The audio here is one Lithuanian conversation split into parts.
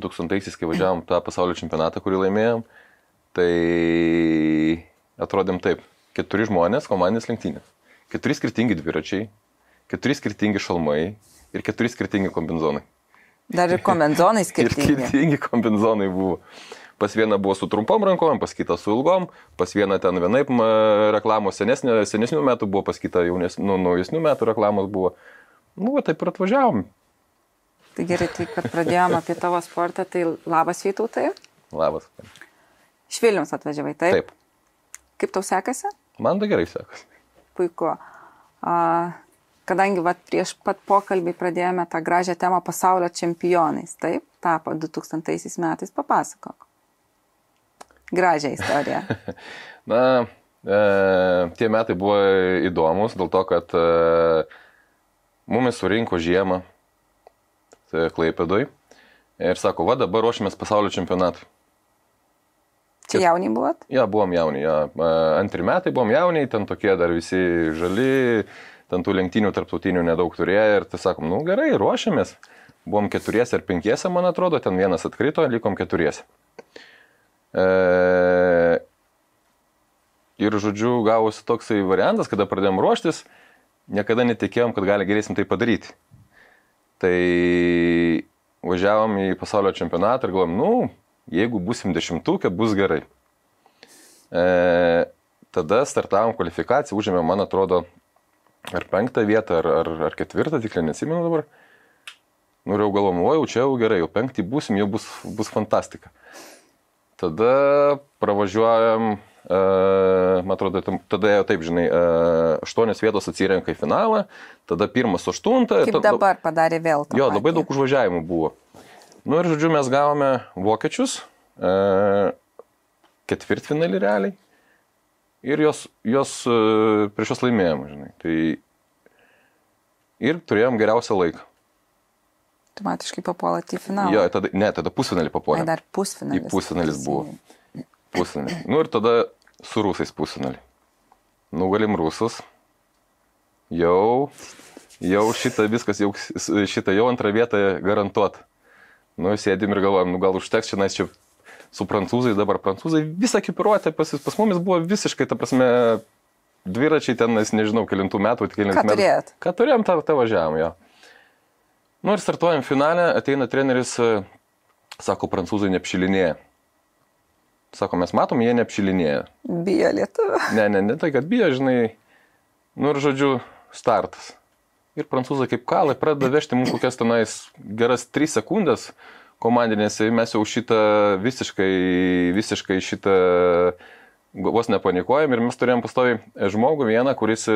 2000-aisiais, kai važiavom tą pasaulio čempionatą, kurį laimėjom, tai atrodėm taip. Keturi žmonės, komandinės lenktynės. Keturi skirtingi dviračiai, keturi skirtingi šalmai ir keturi skirtingi kombinzonai. Dar ir kombinzonai Ir skirtingi. skirtingi kombinzonai buvo. Pas vieną buvo su trumpom rankom, pas kitą su ilgom, pas vieną ten vienaip reklamos senesnė, senesnių metų buvo, pas kitą jaunesnių, nu, naujesnių metų reklamos buvo. Nu, taip ir atvažiavom. Tai gerai, tai kad pradėjome apie tavo sportą, tai labas Vytautai. Labas. Iš Vilnius atvažiavai, taip? Taip. Kaip tau sekasi? Man tai gerai sekasi. Puiku. A, kadangi vat, prieš pat pokalbį pradėjome tą gražią temą pasaulio čempionais, taip, tapo 2000 metais, papasakok. Gražią istoriją. Na, e, tie metai buvo įdomus dėl to, kad e, mumis surinko žiemą Klaipėdoj ir sako, va dabar ruošiamės pasaulio čempionatui. Čia jauniai buvot? Ja, buvom jauni, ja. E, antri metai buvom jauni, ten tokie dar visi žali, ten tų lenktynių tarptautinių nedaug turėjo ir tai sakom, nu gerai, ruošiamės. Buvom keturiese ar penkiese, man atrodo, ten vienas atkrito, likom keturiese. E, ir, žodžiu, gavosi toksai variantas, kada pradėjom ruoštis, niekada netikėjom, kad gali galėsim tai padaryti. Tai važiavom į pasaulio čempionatą ir galvom, nu, jeigu busim dešimtukė, bus gerai. E, tada startavom kvalifikaciją, užėmėm, man atrodo, ar penktą vietą, ar, ar, ar ketvirtą, tiksliai nesimenu dabar. Nu, jau galvom, o jau čia jau gerai, jau penktį būsim, jau bus, bus fantastika. Tada pravažiuojam, man atrodo, tada jau taip, žinai, aštuonios vietos atsirenka į finalą, tada pirmas aštunta. Kaip tada- dabar padarė vėl Jo, patį. labai daug užvažiavimų buvo. Nu ir žodžiu, mes gavome vokiečius, ketvirtfinalį realiai. Ir jos, jos prieš juos laimėjom, žinai. Tai ir turėjom geriausią laiką. Automatiškai papuolat į finalą. Jo, tada, ne, tada pusfinalį Ai, papuolėm. dar pusfinalis. Į pusfinalis buvo. Pusfinalį. Nu ir tada su rusais pusfinalį. Nugalim rusus. Jau, jau šitą viskas, jau šitą jau antrą vietą garantuot. Nu, sėdim ir galvojam, nu gal užteks čia, nes čia su prancūzai, dabar prancūzai visą kipiruotę pas, pas mumis buvo visiškai, ta prasme, dviračiai ten, nežinau, kilintų metų, tik kilintų Ką metų. turėjot? Ką turėjom, tą, tą važiavam, jo. Nu ir startuojam finalę, ateina treneris, sako, prancūzai neapšilinėja. Sako, mes matom, jie neapšilinėja. Bijo lietuvių. Ne, ne, ne tai, kad bijo, žinai. Nu ir žodžiu, startas. Ir prancūzai kaip kalai pradeda vežti mums kokias tenais geras 3 sekundės komandinėse. Mes jau šitą visiškai, visiškai šitą vos nepanikuojam ir mes turėjom pastovi žmogų vieną, kuris,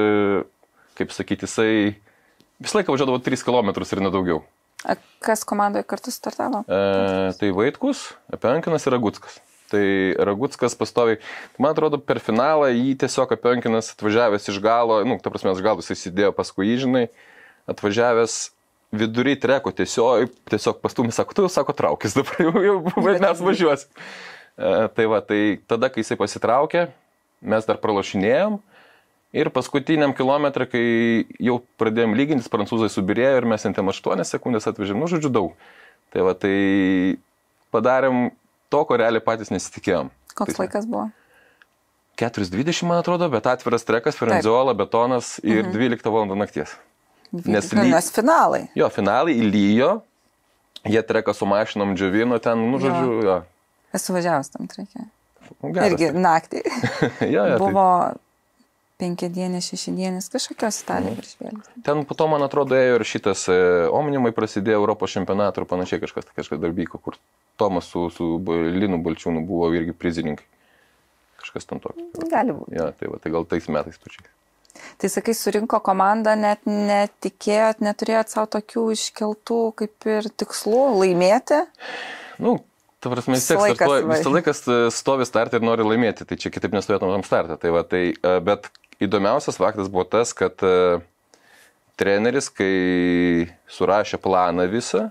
kaip sakyti, jisai visą laiką važiuodavo 3 km ir nedaugiau. A, Kas komandoje kartu startavo? E, tai Vaitkus, Apenkinas ir Ragutskas. Tai Ragutskas pastoviai, man atrodo, per finalą jį tiesiog Apenkinas atvažiavęs iš galo, nu, ta prasme, iš galo jis įsidėjo paskui jį, žinai, atvažiavęs vidury treko tiesiog, tiesiog pastumė, sako, tu jau sako traukis, dabar jau, jau mes važiuosim. E, tai va, tai tada, kai jisai pasitraukė, mes dar pralašinėjom. Ir paskutiniam kilometrą, kai jau pradėjom lygintis, prancūzai subirėjo ir mes antėm 8 sekundės atvežėm, nu, žodžiu, daug. Tai va, tai padarėm to, ko realiai patys nesitikėjom. Koks Tai- laikas buvo? 4.20, man atrodo, bet atviras trekas, Firenzuola, betonas ir mhm. 12 val. nakties. Nes ly- Nes finalai. Jo, finalai įlyjo, jie treką su mašinom džiovino ten, nu, žodžiu, jo. Esu važiavęs tam trekė. Nu, geras Irgi naktį. trekas. jo, jo, Buvo penkiadienės, šešiadienės, kažkokios Italijos virš vėliavos. tai, ten po to, man atrodo, ėjo ir šitas e, omnimai prasidėjo Europos čempionatų ir panašiai kažkas, kažkas dar vyko, kur Tomas su, su Linu Balčiūnu buvo irgi prizininkai. Kažkas ten tokio. Gali būti. Ja, tai, va, tai gal tais metais pačiais. Tai sakai, surinko komandą, net netikėjot, neturėjot savo tokių iškeltų kaip ir tikslų laimėti. Nu, ta prasme, vis tiek visą laiką st- stovi startą ir nori laimėti, tai čia kitaip nestovėtum tam startą. Tai va, tai, e, bet įdomiausias faktas buvo tas, kad e, treneris, kai surašė planą visą,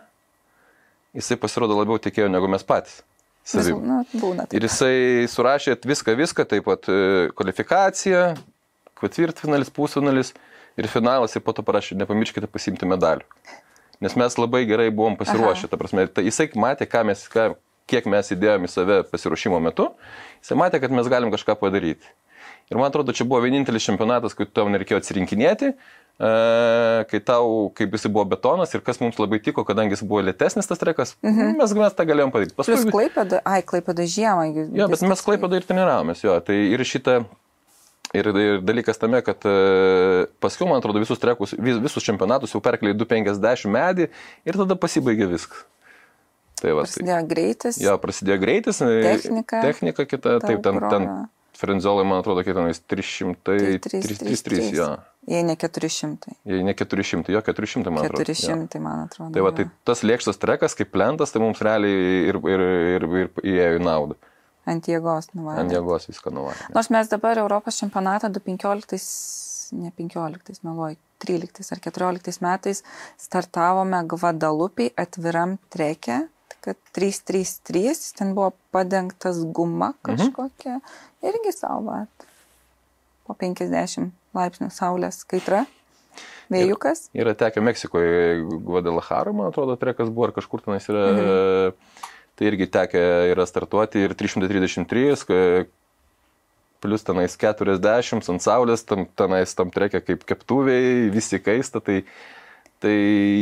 jisai pasirodo labiau tikėjo negu mes patys. Savim. nu, būna. Ir Taip. jisai surašė viską, viską, taip pat e, kvalifikacija, ketvirtfinalis, pusfinalis ir finalas ir po to parašė, nepamirškite pasimti medalių. Nes mes labai gerai buvom pasiruošę, ta prasme, tai jisai matė, ką mes, ką, kiek mes įdėjome į save pasiruošimo metu, jisai matė, kad mes galim kažką padaryti. Ir man atrodo, čia buvo vienintelis čempionatas, kai tau nereikėjo atsirinkinėti, e, kai tau, kaip jis buvo betonas ir kas mums labai tiko, kadangi jis buvo lėtesnis tas trekas, mhm. mes, mes tą galėjom padaryti. Paskui, Plus klaipėda, ai, klaipėda žiemą. Jo, bet mes klaipėda ir treniravomės, jo. Tai ir šitą Ir, ir dalykas tame, kad e, paskui, man atrodo, visus trekus, vis, visus čempionatus jau perkeliai 250 medį ir tada pasibaigė viskas. Tai va, prasidėjo tai, greitis. Jo, prasidėjo greitis. Technika. Technika kita, taip, ten, ten Frenzolai, man atrodo, kiekvienais 300, 333, jo. Jei ne 400. Jei ne 400, jo, 400, man 400, atrodo. 400, man atrodo. Tai va, tai tas lėkštas trekas kaip plentas, tai mums realiai ir, ir, ir, ir įėjo į naudą. Ant jėgos nuvarė. Ant jėgos viską nuvarė. Nors mes dabar Europos čempionatą 2015, ne 15, meluoju, 13 ar 14 metais startavome Gvadalupiai atviram treke, kad 333, ten buvo padengtas guma mhm. kažkokia, mhm. irgi savo, po 50 laipsnių saulės kaitra. Vėjukas. Yra tekę Meksikoje, Guadalajara, man atrodo, trekas buvo, ar kažkur tenais yra. Mhm tai irgi tekia yra startuoti ir 333, plus tenais 40 ant saulės, tam, tenais tam trekia kaip keptuviai, visi kaista, tai, tai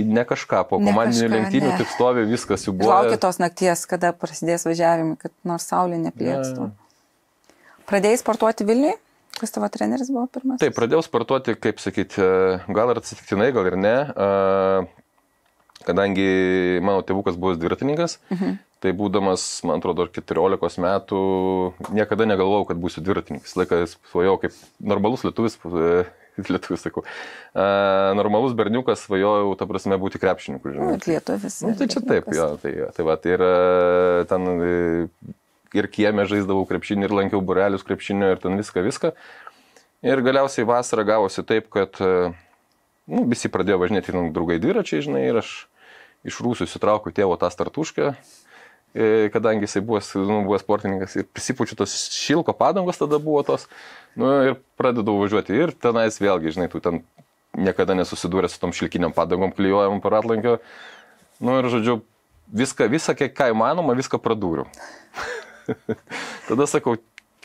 ne kažką, po komandinių lenktynių tik stovi viskas jau buvo. Laukia tos nakties, kada prasidės važiavimai, kad nors saulė neplėstų. Ne. Pradėjai sportuoti Vilniui? Kas tavo treneris buvo pirmas? Taip, pradėjau sportuoti, kaip sakyti, gal ir atsitiktinai, gal ir ne kadangi mano tėvukas buvo dviratininkas, mhm. tai būdamas, man atrodo, 14 metų, niekada negalvojau, kad būsiu dviratininkas. Laikas svajojau kaip normalus lietuvis, lietuvis sakau, normalus berniukas svajojau, ta prasme, būti krepšininku. Žinai. Lietuvis. Nu, tai čia taip, jo, tai, tai va, tai yra ten ir kiemė žaisdavau krepšinį ir lankiau burelius krepšinio ir ten viską, viską. Ir galiausiai vasarą gavosi taip, kad nu, visi pradėjo važinėti, nu, draugai dviračiai, žinai, ir aš iš rūsų įsitraukiu tėvo tą startuškę, e, kadangi jisai buvo, nu, buvo sportininkas ir prisipučiu tos šilko padangos tada buvo tos, nu, ir pradedu važiuoti ir tenais vėlgi, žinai, tu ten niekada nesusidūrė su tom šilkiniam padangom klyjuojam per atlankio, nu ir žodžiu, viską, visą, kiek ką įmanoma, viską pradūriau. tada sakau,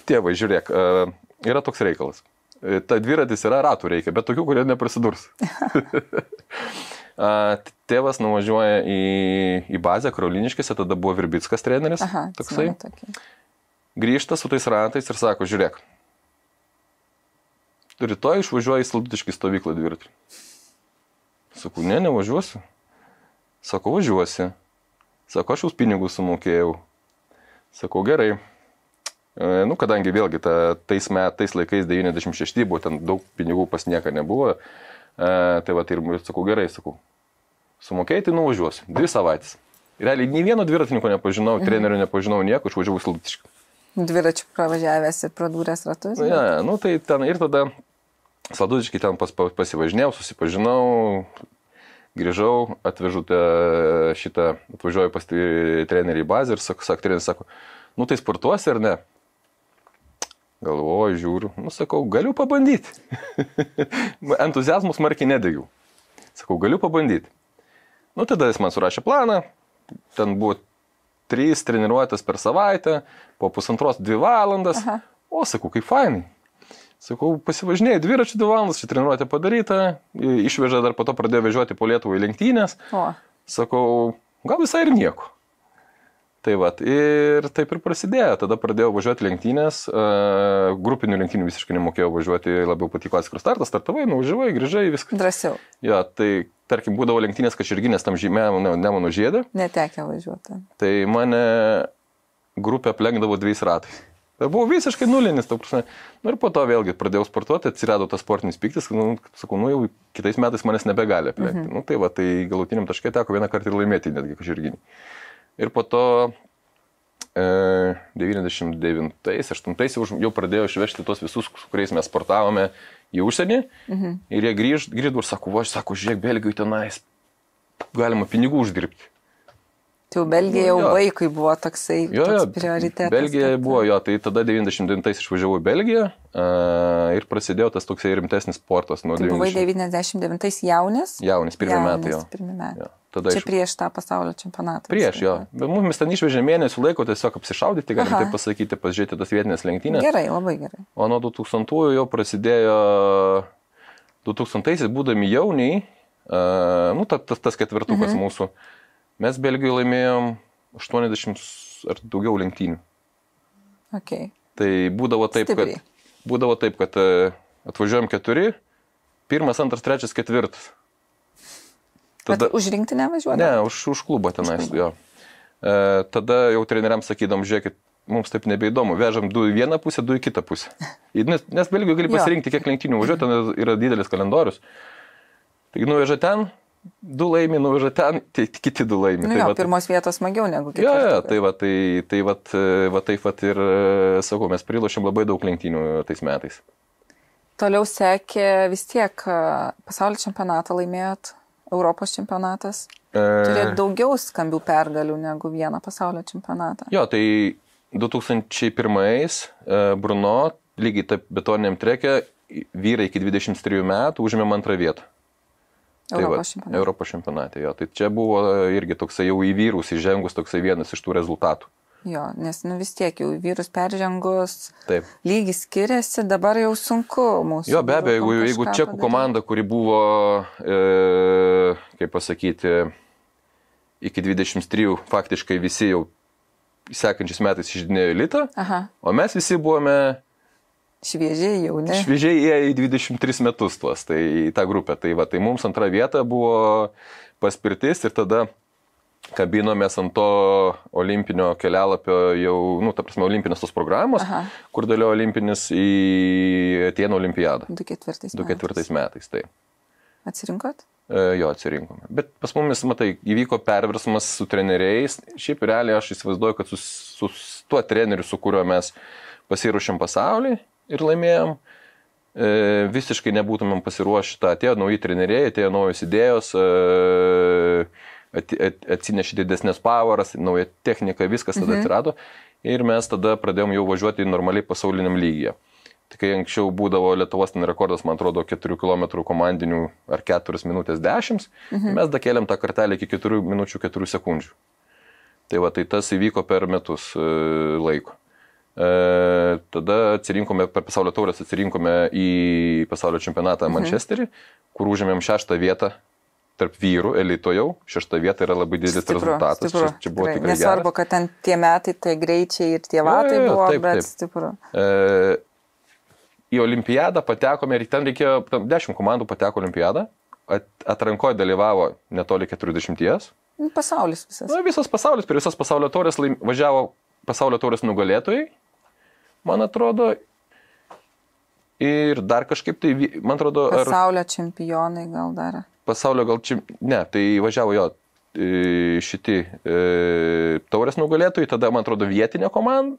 tėvai, žiūrėk, e, yra toks reikalas. E, ta dviratis yra ratų reikia, bet tokių, kurie neprasidurs. Tėvas nuvažiuoja į, į bazę Karoliniškėse, tada buvo Virbickas treneris. Aha, toksai. Grįžta su tais ratais ir sako, žiūrėk, rytoj išvažiuoji į Sludutiškį stovyklą dviratį. Sakau, ne, nevažiuosiu. Sako, važiuosi. Sako, aš jūs pinigus sumokėjau. Sakau, gerai. E, nu, kadangi vėlgi ta, tais metais laikais 96 buvo, ten daug pinigų pas nieką nebuvo. E, tai va, ir sakau, gerai, sakau, sumokėjai, tai nuvažiuosiu. Dvi savaitės. Realiai nei vieno dviratininko nepažinau, mhm. trenerių nepažinau nieko, išvažiavau į Slutišką. Dviračių pravažiavęs ir pradūręs ratus? Ne, ja, nu tai ten ir tada Slatudiškai ten pas, pasivažinėjau, susipažinau, grįžau, atvežu šitą, atvažiuoju pas trenerį į bazę ir sak, sak, treneris sako, nu tai sportuosi ar ne? Galvoju, žiūriu, nu sakau, galiu pabandyti. Entuzijazmus smarkiai nedegiau. Sakau, galiu pabandyti. Nu, tada jis man surašė planą, ten buvo trys treniruotės per savaitę, po pusantros dvi valandas. Aha. O, sakau, kaip fainai. Sakau, pasivažinėjai dviračių dvi valandas, čia treniruotė padaryta, išvežė dar po to pradėjo vežioti po Lietuvą į lenktynės. O. Sakau, gal visai ir nieko. Tai va, ir taip ir prasidėjo. Tada pradėjau važiuoti lenktynės, uh, grupinių lenktynių visiškai nemokėjau važiuoti, labiau patiko atskiras startas, startavai, nuvažiavai, grįžai, viskas. Drąsiau. Ja, tai tarkim būdavo lenktynės kažirginės tam žymė, ne, nemanų žiedė. Netekia važiuoti. Tai mane grupė aplenkdavo dviejais ratais. Tai buvo visiškai nulinis, ta prasme. Nu, ir po to vėlgi pradėjau sportuoti, atsirado tas sportinis piktis, nu, sakau, nu jau kitais metais manęs nebegali aplenkti. Mhm. Nu, tai va, tai galutiniam taškai teko vieną kartą ir laimėti netgi kažirginį. Ir po to e, 99-8 jau, jau pradėjo išvežti tos visus, su kuriais mes sportavome į užsienį. Mhm. Ir jie grįždavo ir sako, va, aš sako, žiūrėk, Belgijai tenais galima pinigų uždirbti. Tai jau Belgija jau Jo. vaikui buvo toksai Jo, jo, toks prioritetas. Belgija kad- buvo jo, tai tada 99 išvažiavau į Belgiją uh, ir prasidėjo tas toksai rimtesnis sportas nuo Tai buvai 90. 99 jaunis? Jaunis, pirmie metai jo. Pirmie metai. Tada Čia iš... prieš tą pasaulio čempionatą. Prieš jo. Bet mums ten išvežė mėnesių laiko tiesiog apsišaudyti, galim Aha. taip pasakyti, pažiūrėti tas vietinės lenktynės. Gerai, labai gerai. O nuo 2000-ųjų jau prasidėjo 2000-aisiais, būdami jauniai, uh, nu, ta- tas, tas ketvirtukas mhm. mūsų, mes Belgijoje laimėjom 80 ar daugiau lenktynių. Okay. Tai būdavo taip, Stipriai. kad, būdavo taip, kad e, atvažiuojam keturi, pirmas, antras, trečias, ketvirtas. Tada... Bet už rinktinę važiuodavo? Ne, už, už klubą tenais, Už klubą. jo. E, tada jau treneriams sakydom, žiūrėkit, mums taip nebeįdomu, vežam du į vieną pusę, du į kitą pusę. Nes, nes Belgijoje gali pasirinkti, kiek lenktynių važiuoti, ten yra didelis kalendorius. Taigi nuveža ten, du laimi, nuveža ten, tai kiti du laimi. Nu tai jo, va, pirmos vietos smagiau negu Jo, jo, ketvirtukas. tai va, tai, tai va, va taip va ir, sakau, mes prilošėm labai daug lenktynių tais metais. Toliau sekė vis tiek pasaulio čempionatą laimėjot, Europos čempionatas. Turėt E, daugiau skambių pergalių negu vieną pasaulio čempionatą. jo, tai 2001 e, Bruno, lygiai taip betoniniam trekė, vyrai iki 23 metų užėmėm antrą vietą. Tai va, Europos čempionatą. Europos čempionate, jo. Tai čia buvo irgi toksai jau į vyrus įžengus toksai vienas iš tų rezultatų. Jo, nes nu, vis tiek jau vyrus peržengus, Taip. lygis skiriasi, dabar jau sunku mūsų. Jo, be abejo, jeigu, jeigu čekų padaryt. komanda, kuri buvo, e, kaip pasakyti, iki 23, faktiškai visi jau sekančiais metais išdinėjo elitą, Aha, o mes visi buvome šviežiai jau, ne? šviežiai įėję į 23 metus tuos, tai į tą grupę. Tai, va, tai mums antra vieta buvo paspirtis ir tada kabinomės ant to olimpinio kelialapio jau, nu, ta prasme, olimpinės tos programos, Aha. kur dalyvavo olimpinis į Atienų olimpiadą. 24 2004 metais. Tai. Atsirinkot? E, Jo, atsirinkome. Bet pas mumis, matai, įvyko perversmas su treneriais. Šiaip realiai aš įsivaizduoju, kad su, su tuo treneriu, su kuriuo mes pasiruošėm pasaulį ir laimėjom, e, visiškai nebūtumėm pasiruošę. tą. Atėjo nauji treneriai, atėjo naujos idėjos, e, at, at, atsinešė didesnės pavaras, nauja technika, viskas tada mhm. atsirado. Ir mes tada pradėjom jau važiuoti normaliai pasauliniam lygyje. Tik kai anksčiau būdavo Lietuvos ten rekordas, man atrodo, 4 km komandinių ar 4 minutės 10, mhm. mes dar keliam tą kartelę iki 4 minučių 4 sekundžių. Tai va, tai tas įvyko per metus e, laiko. E, tada atsirinkome, per pasaulio taurės atsirinkome į pasaulio čempionatą mhm. Manchesterį, kur užėmėm šeštą vietą tarp vyrų, elito jau. Šešta vieta yra labai didelis Stipru, rezultatas. stipru. Čia, čia buvo Tikrai. Nesvarbu, kad ten tie metai, tai greičiai ir tie vatai Jo, jo, jo, buvo, taip, bet taip. stipru. E, į olimpiadą patekome ir ten reikėjo, ten 10 komandų pateko olimpiadą, at, atrankoje dalyvavo netoli 40. Nu, Pasaulis visas. Na, visas pasaulis, per visas pasaulio laim, važiavo pasaulio taurės nugalėtojai, man atrodo. Ir dar kažkaip tai, man atrodo, ar Pasaulio čempionai gal dar. pasaulio gal čia, ne, tai važiavo jo e, šiti e, taurės nugalėtojai, tada, man atrodo, vietinė komanda,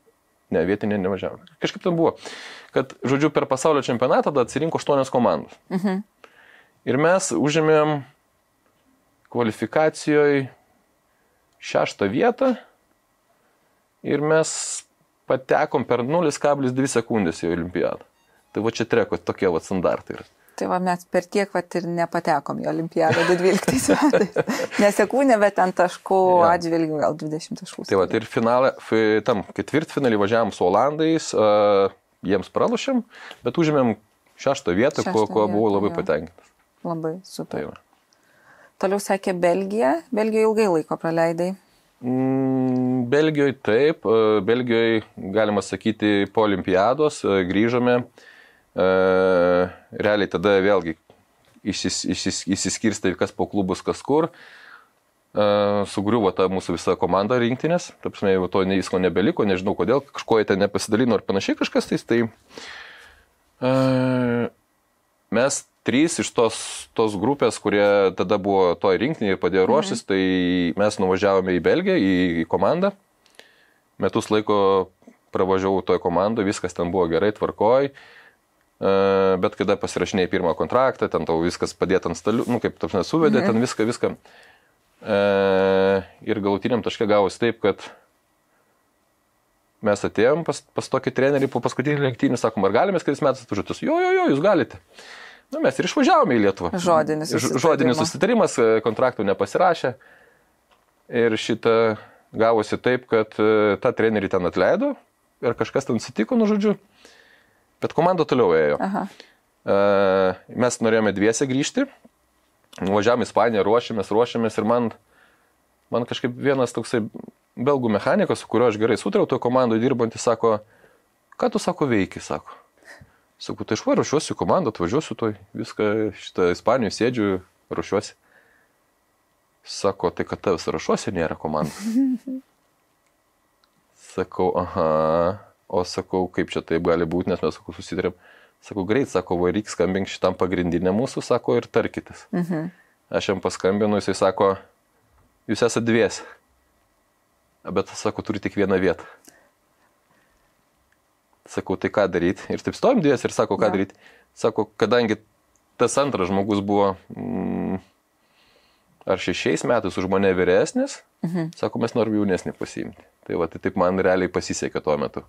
ne, vietinė nevažiavo. Kažkaip ten buvo, kad, žodžiu, per pasaulio čempionatą tada atsirinko aštuonios komandos. Mhm. Ir mes užėmėm kvalifikacijoje šeštą vietą ir mes patekom per 0,2 sekundės į olimpiadą. Tai va čia treko tokie va standartai yra. Tai va mes per tiek va ir nepatekom į olimpiadą 12 metais. Nesekūnė, bet ten taškų Jo. atžvilgių gal 20 taškų. Tai va, ir finalą, fi- tam ketvirtfinalį važiavam su Olandais, uh, jiems pralašėm, bet užėmėm šeštą vietą, Šeštą kuo, kuo vietą, buvau labai jo. patenkintas. Labai super. Tai va. Toliau sekė Belgija. Belgija ilgai laiko praleidai. Mm, Belgijoje taip, e, Belgijoje galima sakyti po olimpiados e, grįžome, e, realiai tada vėlgi išsis, išsis, išsiskirstė kas po klubus, kas kur, sugriuvo ta mūsų visa komanda rinktinės, taip prasme, jau to visko nebeliko, nežinau kodėl, kažko jie ten nepasidalino ar panašiai kažkas tais, tai mes trys iš tos, tos grupės, kurie tada buvo toj rinktinėje ir padėjo ruoštis, mhm. tai mes nuvažiavome į Belgiją, į, į komandą. Metus laiko pravažiavau toj komandoje, viskas ten buvo gerai, tvarkoj. E, Bet kada pasirašinėjai pirmą kontraktą, ten tau viskas padėta ant stalių, nu kaip, tarsi, suvedė, mhm. ten viską, viską. E, ir galutiniam taške gavosi taip, kad mes atėjom pas, pas tokį trenerį po paskutinį lenktynį, sakom, ar galime kitais metais atvažiuoti? Jo, jo, jo, jūs galite. Nu, mes ir išvažiavome į Lietuvą. Žodinis susitarimas. Žodinis susitarimas, e, kontraktų nepasirašė. Ir šitą gavosi taip, kad e, tą trenerį ten atleido ir kažkas ten atsitiko, nu žodžiu. Bet komanda toliau ėjo. Aha. E, Mes norėjome dviese grįžti. Važiavome į Ispaniją, ruošėmės, ruošėmės ir man, man kažkaip vienas toksai belgų mechanikas, su kuriuo aš gerai sutrau, toje komandoje dirbantys, sako, ką tu sako veiki, sako. Sakau, tai aš va, ruošiuosi komandą, atvažiuosiu toj, viską, šitą Ispanijoje sėdžiu, ruošiuosi. Sako, tai kad tavęs rašuosi nėra komanda. Sakau, aha, o sakau, kaip čia taip gali būti, nes mes, sakau, susitarėm. Sakau, greit, sako, varyk skambink šitam pagrindinė mūsų, sako, ir tarkitės. Mhm. Aš jam paskambinu, jisai sako, jūs esate dvies. Bet, sako, turi tik vieną vietą. Sakau, tai ką daryti? Ir taip stovim dvies ir sako, ką Jo. daryti. Sako, kadangi tas antras žmogus buvo mm, ar šešiais metais už mane vyresnis, Mhm. sako, mes norim jaunesnį pasiimti. Tai va, tai taip man realiai pasisekė tuo metu.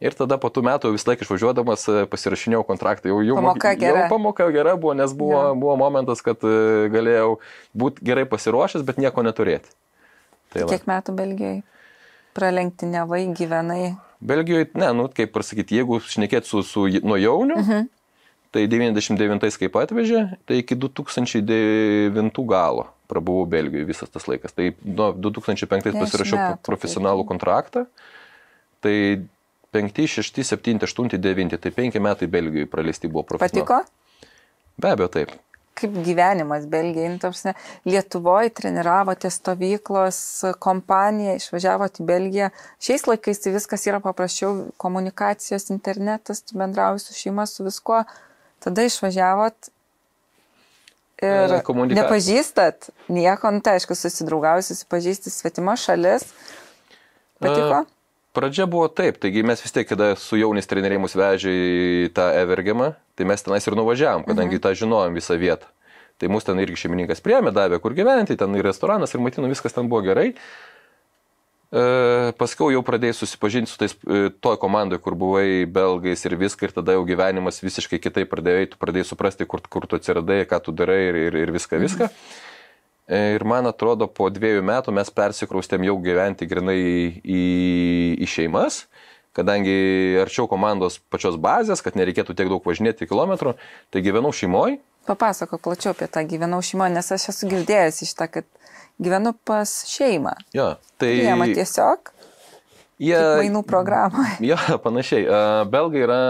Ir tada po tų metų vis laik išvažiuodamas e, pasirašinėjau kontraktą. Jau, jau, Pamoka gera. Jau pamoka gera buvo, nes buvo, Jo. buvo momentas, kad e, galėjau būti gerai pasiruošęs, bet nieko neturėti. Tai va. Kiek metų Belgijoje? Pralenktinėvai, gyvenai. Belgijoje, ne, nu, kaip pasakyti, jeigu šnekėt su, su nuo jaunių, Mhm. tai 99 kaip atvežė, tai iki 2009 galo prabuvau Belgijoje visas tas laikas. Tai nuo 2005 Dešimt pasirašiau profesionalų kontraktą. Tai 5, 6, 7, 8, 9, tai 5 metai Belgijoje praleisti buvo profesionalų. Patiko? Be abejo, taip. Kaip gyvenimas Belgijai? Nu, ta prasme, Lietuvoje treniravote stovyklos, kompanija, išvažiavote į Belgiją. Šiais laikais tai viskas yra paprasčiau, komunikacijos, internetas, tu bendrauji su šeima, su viskuo. Tada išvažiavot ir E, komunika- nepažįstat nieko, nu, tai aišku, susidraugauji, susipažįsti svetima šalis. Patiko? E, Pradžia buvo taip, taigi mes vis tiek, kada su jaunais treneriai mus vežė į tą Evergemą, tai mes tenais ir nuvažiavam, kadangi mhm. tą žinojom visą vietą. Tai mus ten irgi šeimininkas priemė, davė kur gyventi, ten ir restoranas, ir matinu, viskas ten buvo gerai. E, paskiau jau pradėjai susipažinti su tais, e, toj komandai, kur buvai belgais ir viską, ir tada jau gyvenimas visiškai kitaip pradėjai, tu pradėjai suprasti, kur, kur tu atsiradai, ką tu darai ir, ir, ir viską, viską. E, Ir man atrodo, po dviejų metų mes persikraustėm jau gyventi grinai į, į šeimas, kadangi arčiau komandos pačios bazės, kad nereikėtų tiek daug važinėti kilometrų, tai gyvenau šeimoje. Papasakok plačiau apie tą gyvenau šeimą, nes aš esu girdėjęs iš tą, kad gyvenu pas šeimą. Jo, tai Priema tiesiog jie, kaip mainų programoje. Jo, panašiai. A, Belgai yra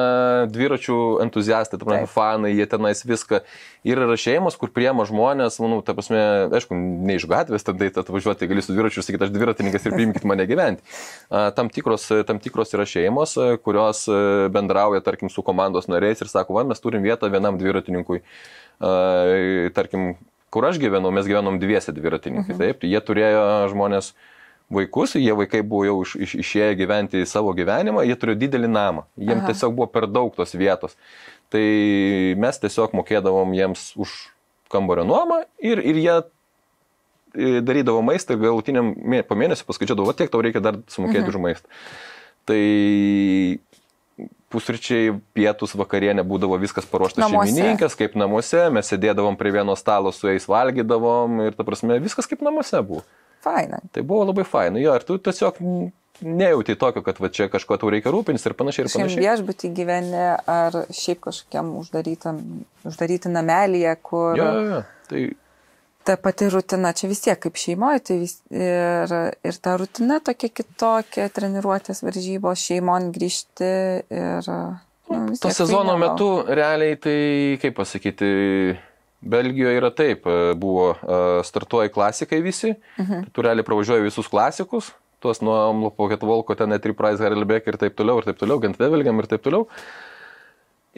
dviračių entuziastai, tai Taip. fanai, jie tenais viską. Ir yra šeimos, kur priema žmonės, manau, ta prasme, aišku, ne iš gatvės, tada atvažiuoti gali su dviračiu ir sakyti, aš dviratininkas ir priimkite mane gyventi. Tam tikros, tam tikros yra šeimos, kurios a, bendrauja, tarkim, su komandos nariais ir sako, va, mes turim vietą vienam dviratininkui. A, Tarkim, kur aš gyvenau, mes gyvenom dviese dviratininkai. Mhm. Taip, tai jie turėjo žmonės vaikus, jie vaikai buvo jau iš, iš, išėję gyventi savo gyvenimą, jie turėjo didelį namą, jiems Aha. tiesiog buvo per daug tos vietos. Tai mes tiesiog mokėdavom jiems už kambario nuomą ir, ir jie darydavo maistą ir galutiniam mė- po mėnesio paskaičiuodavo, "Va, tiek tau reikia dar sumokėti mhm. už maistą. Tai pusryčiai, pietus, vakarienė būdavo viskas paruošta Namuose. šeimininkės, kaip namuose, mes sėdėdavom prie vieno stalo su jais valgydavom ir, ta prasme, viskas kaip namuose buvo. Faina. Tai buvo labai faina, jo, ir tu tiesiog nejauti tokio, kad va čia kažko tau reikia rūpintis ir panašiai ir panašiai. viešbutį gyveni ar šiaip kažkokiam uždarytam, uždaryti namelyje, kur Jo, jo, jo. Tai ta pati rutina, čia vis tiek kaip šeimoje, tai vis, ir, ir ta rutina tokia kitokia, treniruotės varžybos, šeimon grįžti ir... Nu, to tiek sezono fainiau. metu realiai tai, kaip pasakyti, Belgijoje yra taip, e, buvo e, startuoja klasikai visi, mhm. tu realiai pravažiuoji visus klasikus, tuos nuo Amlopo Volko, ten Etri Price, Harelbeck ir taip toliau, ir taip toliau, Gent Vevelgiam ir taip toliau.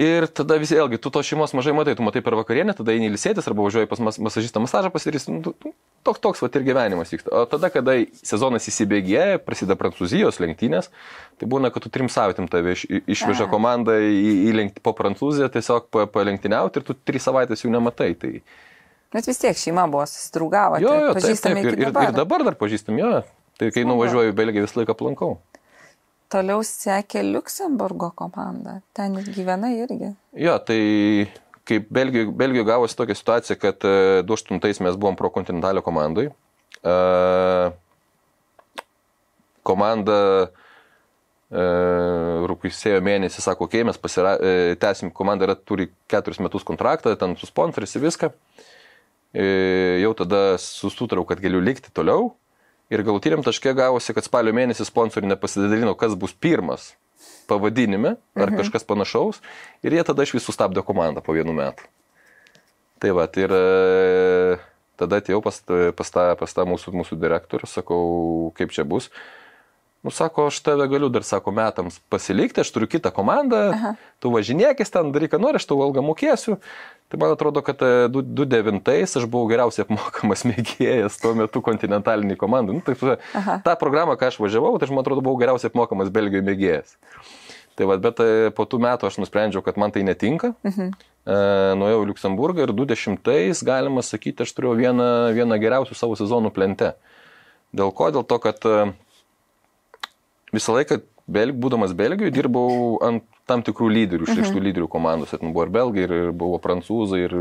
Ir tada visi, vėlgi, tu to šeimos mažai matai, tu matai per vakarienę, tada eini ilsėtis arba važiuoji pas mas, masažistą masažą pasidarys, nu, toks, toks va ir gyvenimas vyksta. O tada, kada sezonas įsibėgėja, prasideda Prancūzijos lenktynės, tai būna, kad tu trim savaitėm tave iš, išveža komanda į, į lenkt, po Prancūziją tiesiog pa- palenktyniauti ir tu tris savaitės jų nematai. Tai, Bet vis tiek šeima buvo susidraugavo. Jo, jo, taip, taip, ir, ir dabar dar pažįstam, jo. Tai kai Smagu. nuvažiuoju į Belgiją visą laiką aplankau. Toliau sekė Luxemburgo komanda. Ten gyvena irgi. Jo, tai kaip Belgijoje, Belgijoje gavosi tokia situacija, kad e, 2008 mes buvom pro kontinentalio komandai. E, komanda e, rūpysėjo mėnesį sako, okei, okay, mes pasira... e, tęsim, komanda yra, turi keturis metus kontraktą, ten su sponsoriais ir viską. E, jau tada susutariau, kad galiu likti toliau. Ir galutiniam taške gavosi, kad spalio mėnesį sponsoriai nepasidalino, kas bus pirmas pavadinime ar mhm. kažkas panašaus. Ir jie tada iš visų sustabdė komandą po vienų metų. Tai va, ir e, tada atėjau pas, pas tą, pas tą mūsų, mūsų direktorių, sakau, kaip čia bus. Nu, sako, aš tave galiu dar, sako, metams pasilikti, aš turiu kitą komandą, Aha. tu važinėkis ten, daryk, ką nori, aš tau algą mokėsiu. Tai man atrodo, kad 2009 aš buvau geriausiai apmokamas mėgėjas tuo metu kontinentaliniai komandai. Nu, tai, Aha. tą programą, ką aš važiavau, tai aš man atrodo buvau geriausiai apmokamas Belgijoje mėgėjas. Tai va, bet e, po tų metų aš nusprendžiau, kad man tai netinka. Mhm. E, nuėjau į Luksemburgą ir 20, galima sakyti, aš turėjau vieną, vieną geriausių savo sezonų plente. Dėl ko? Dėl to, kad e, visą laiką, Belg, būdamas Belgijoje, dirbau ant tam tikrų lyderių, išreikštų mhm. lyderių komandos. Ten buvo ir belgai, ir, ir buvo prancūzai, ir,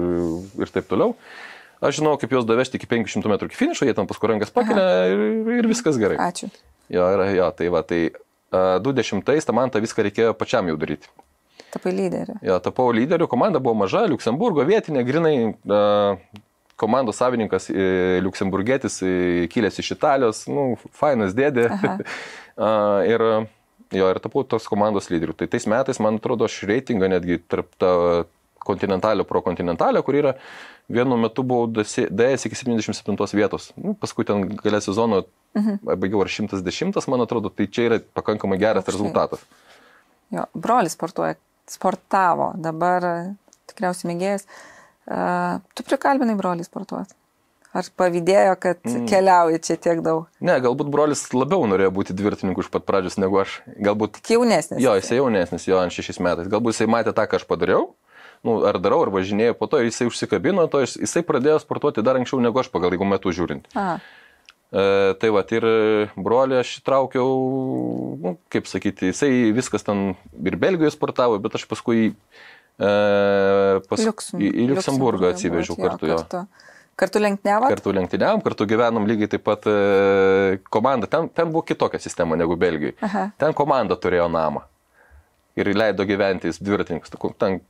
ir taip toliau. Aš žinau, kaip juos davešti iki 500 metrų iki finišo, jie tam paskui rankas pakelia ir, ir viskas gerai. Ačiū. Jo, yra, jo, tai va, tai uh, 20-ais man tą viską reikėjo pačiam jau daryti. Tapai lyderiu. Jo, tapau lyderiu, komanda buvo maža, Luksemburgo vietinė, grinai uh, komandos savininkas, uh, Luksemburgietis, uh, kilęs iš Italijos, nu, fainas dėdė. ir Jo, ir tapau tos komandos lyderiu. Tai tais metais, man atrodo, aš reitingą netgi tarp tą kontinentalio pro kontinentalio, kur yra vienu metu buvau dėjęs iki 77 vietos. Nu, paskui ten galę sezono mhm. baigiau ar 110, man atrodo, tai čia yra pakankamai geras Aukštai. rezultatas. Jo, brolis sportuoja, sportavo, dabar tikriausiai mėgėjas. Uh, tu prikalbinai brolį sportuoti? Ar pavydėjo, kad mm. keliauja čia tiek daug? Ne, galbūt brolis labiau norėjo būti dviratininku iš pat pradžios negu aš. Galbūt... Tik jaunesnis. Jo, jisai jaunesnis, jo, ant šešiais metais. Galbūt jisai matė tą, ką aš padariau, nu, ar darau, ar važinėjau, po to jisai užsikabino, to jisai pradėjo sportuoti dar anksčiau negu aš pagal jeigu metų žiūrint. Aha. E, tai va, ir brolį aš įtraukiau, nu, kaip sakyti, jisai viskas ten ir Belgijoje sportavo, bet aš paskui pas, Liuksum, į, į Liuksemburgą atsivežiau kartu jo. Kartu. Kartu lenktyniavom? Kartu lenktyniavom, kartu gyvenom lygiai taip pat e, komanda. Ten, ten buvo kitokia sistema negu Belgijoje. Aha. Ten komanda turėjo namą. Ir leido gyventi dviratininkus. Ten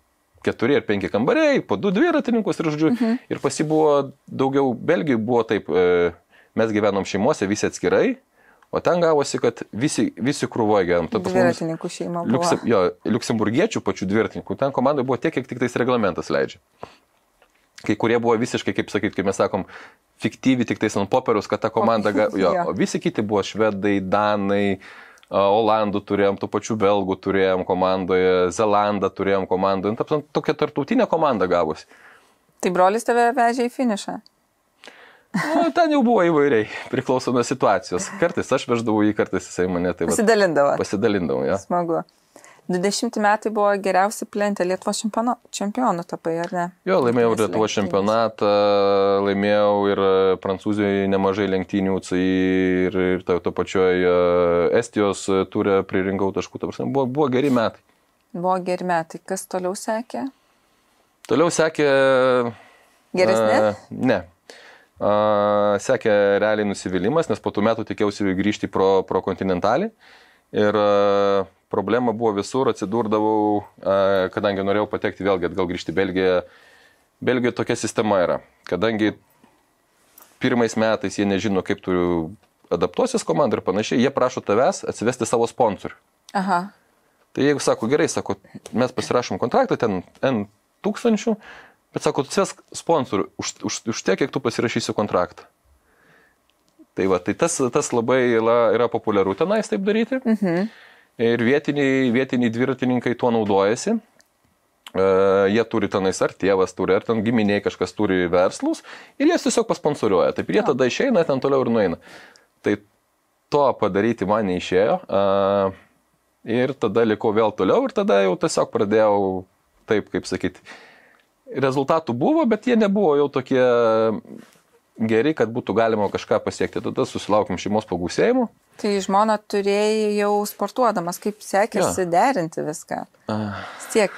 keturi ar penki kambariai, po du dviratininkus ir žodžiu. Mhm. Ir pasi buvo daugiau, Belgijoje buvo taip, e, mes gyvenom šeimuose visi atskirai. O ten gavosi, kad visi, visi krūvoje gyvenam. Dviratininkų šeima. Liukse, jo, liuksemburgiečių pačių dviratininkų. Ten komandai buvo tiek, kiek tik tais reglamentas leidžia kai kurie buvo visiškai, kaip sakyt, kaip mes sakom, fiktyvi tik tais ant popieriaus, kad ta komanda, jo, o visi kiti buvo švedai, danai, Olandų turėjom, tų pačių belgų turėjom komandoje, Zelandą turėjom komandoje, nu, tokia tartutinė komanda gavosi. Tai brolis tave vežė į finišą? Nu, ten jau buvo įvairiai, priklauso nuo situacijos. Kartais aš veždavau jį, kartais jisai mane taip pat. Pasidalindavo. Pasidalindavo, jo. Smagu. 20 metai buvo geriausi plentė Lietuvos čempionų, čempionų tapai, ar ne? Jo, laimėjau Lietuvos čempionatą, laimėjau ir e, Prancūzijoje nemažai lenktynių, ir, ir to, to pačioje Estijos turė pririnkau taškų, ta prasme, buvo, buvo geri metai. Buvo geri metai. Kas toliau sekė? Toliau sekė... Geresnė? Uh, ne. Sekė realiai nusivylimas, nes po tų metų tikėjausi grįžti pro, pro kontinentalį. Ir problema buvo visur, atsidurdavau, kadangi norėjau patekti vėlgi atgal grįžti į Belgiją. Belgijoje tokia sistema yra, kadangi pirmais metais jie nežino, kaip tu adaptuosies komandai ir panašiai, jie prašo tavęs atsivesti savo sponsorių. Aha. Tai jeigu sako, gerai, sako, mes pasirašom kontraktą, ten N tūkstančių, bet sako, tu atsivesk sponsorių už, už, už tiek, kiek tu pasirašysi kontraktą. Tai va, tai tas, tas labai yra, yra populiaru tenais taip daryti. Mhm ir vietiniai, vietiniai dviratininkai tuo naudojasi. Uh, jie turi tenais ar tėvas turi, ar ten giminiai kažkas turi verslus ir jie tiesiog pasponsoriuoja. Taip ir jie tada išeina, ten toliau ir nueina. Tai to padaryti man neišėjo. Uh, ir tada likau vėl toliau ir tada jau tiesiog pradėjau, taip kaip sakyti, rezultatų buvo, bet jie nebuvo jau tokie geri, kad būtų galima kažką pasiekti. Tada susilaukim šeimos pagausėjimų. Tai žmona turėjai jau sportuodamas, kaip sekėsi ja. derinti viską. Ah. Tiek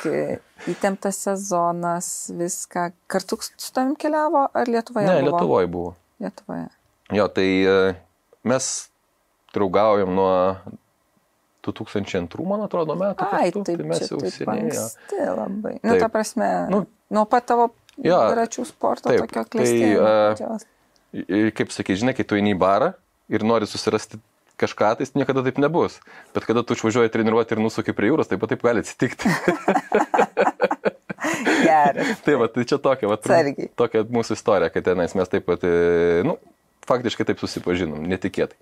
įtemptas sezonas, viską. Kartu su tavim keliavo ar Lietuvoje? Ne, buvo? Lietuvoje buvo. Lietuvoje. Jo, tai e, mes draugaujam nuo 2002, man atrodo, metų. Ai, kartu, taip, tai mes jau seniai. anksti labai. Nu, Taip. ta prasme, Nu, nuo pat tavo jo, račių sporto taip, tokio tai, klėstėjimo. a, pradžios. Ir kaip sakai, žinai, kai tu eini į barą ir nori susirasti kažką, tai niekada taip nebus. Bet kada tu išvažiuoji treniruoti ir nusuki prie jūros, taip pat taip gali atsitikti. Geras. tai va, tai čia tokia, va, Atsargiai. tokia mūsų istorija, kad tenais mes taip pat, e, nu, faktiškai taip susipažinom, netikėtai.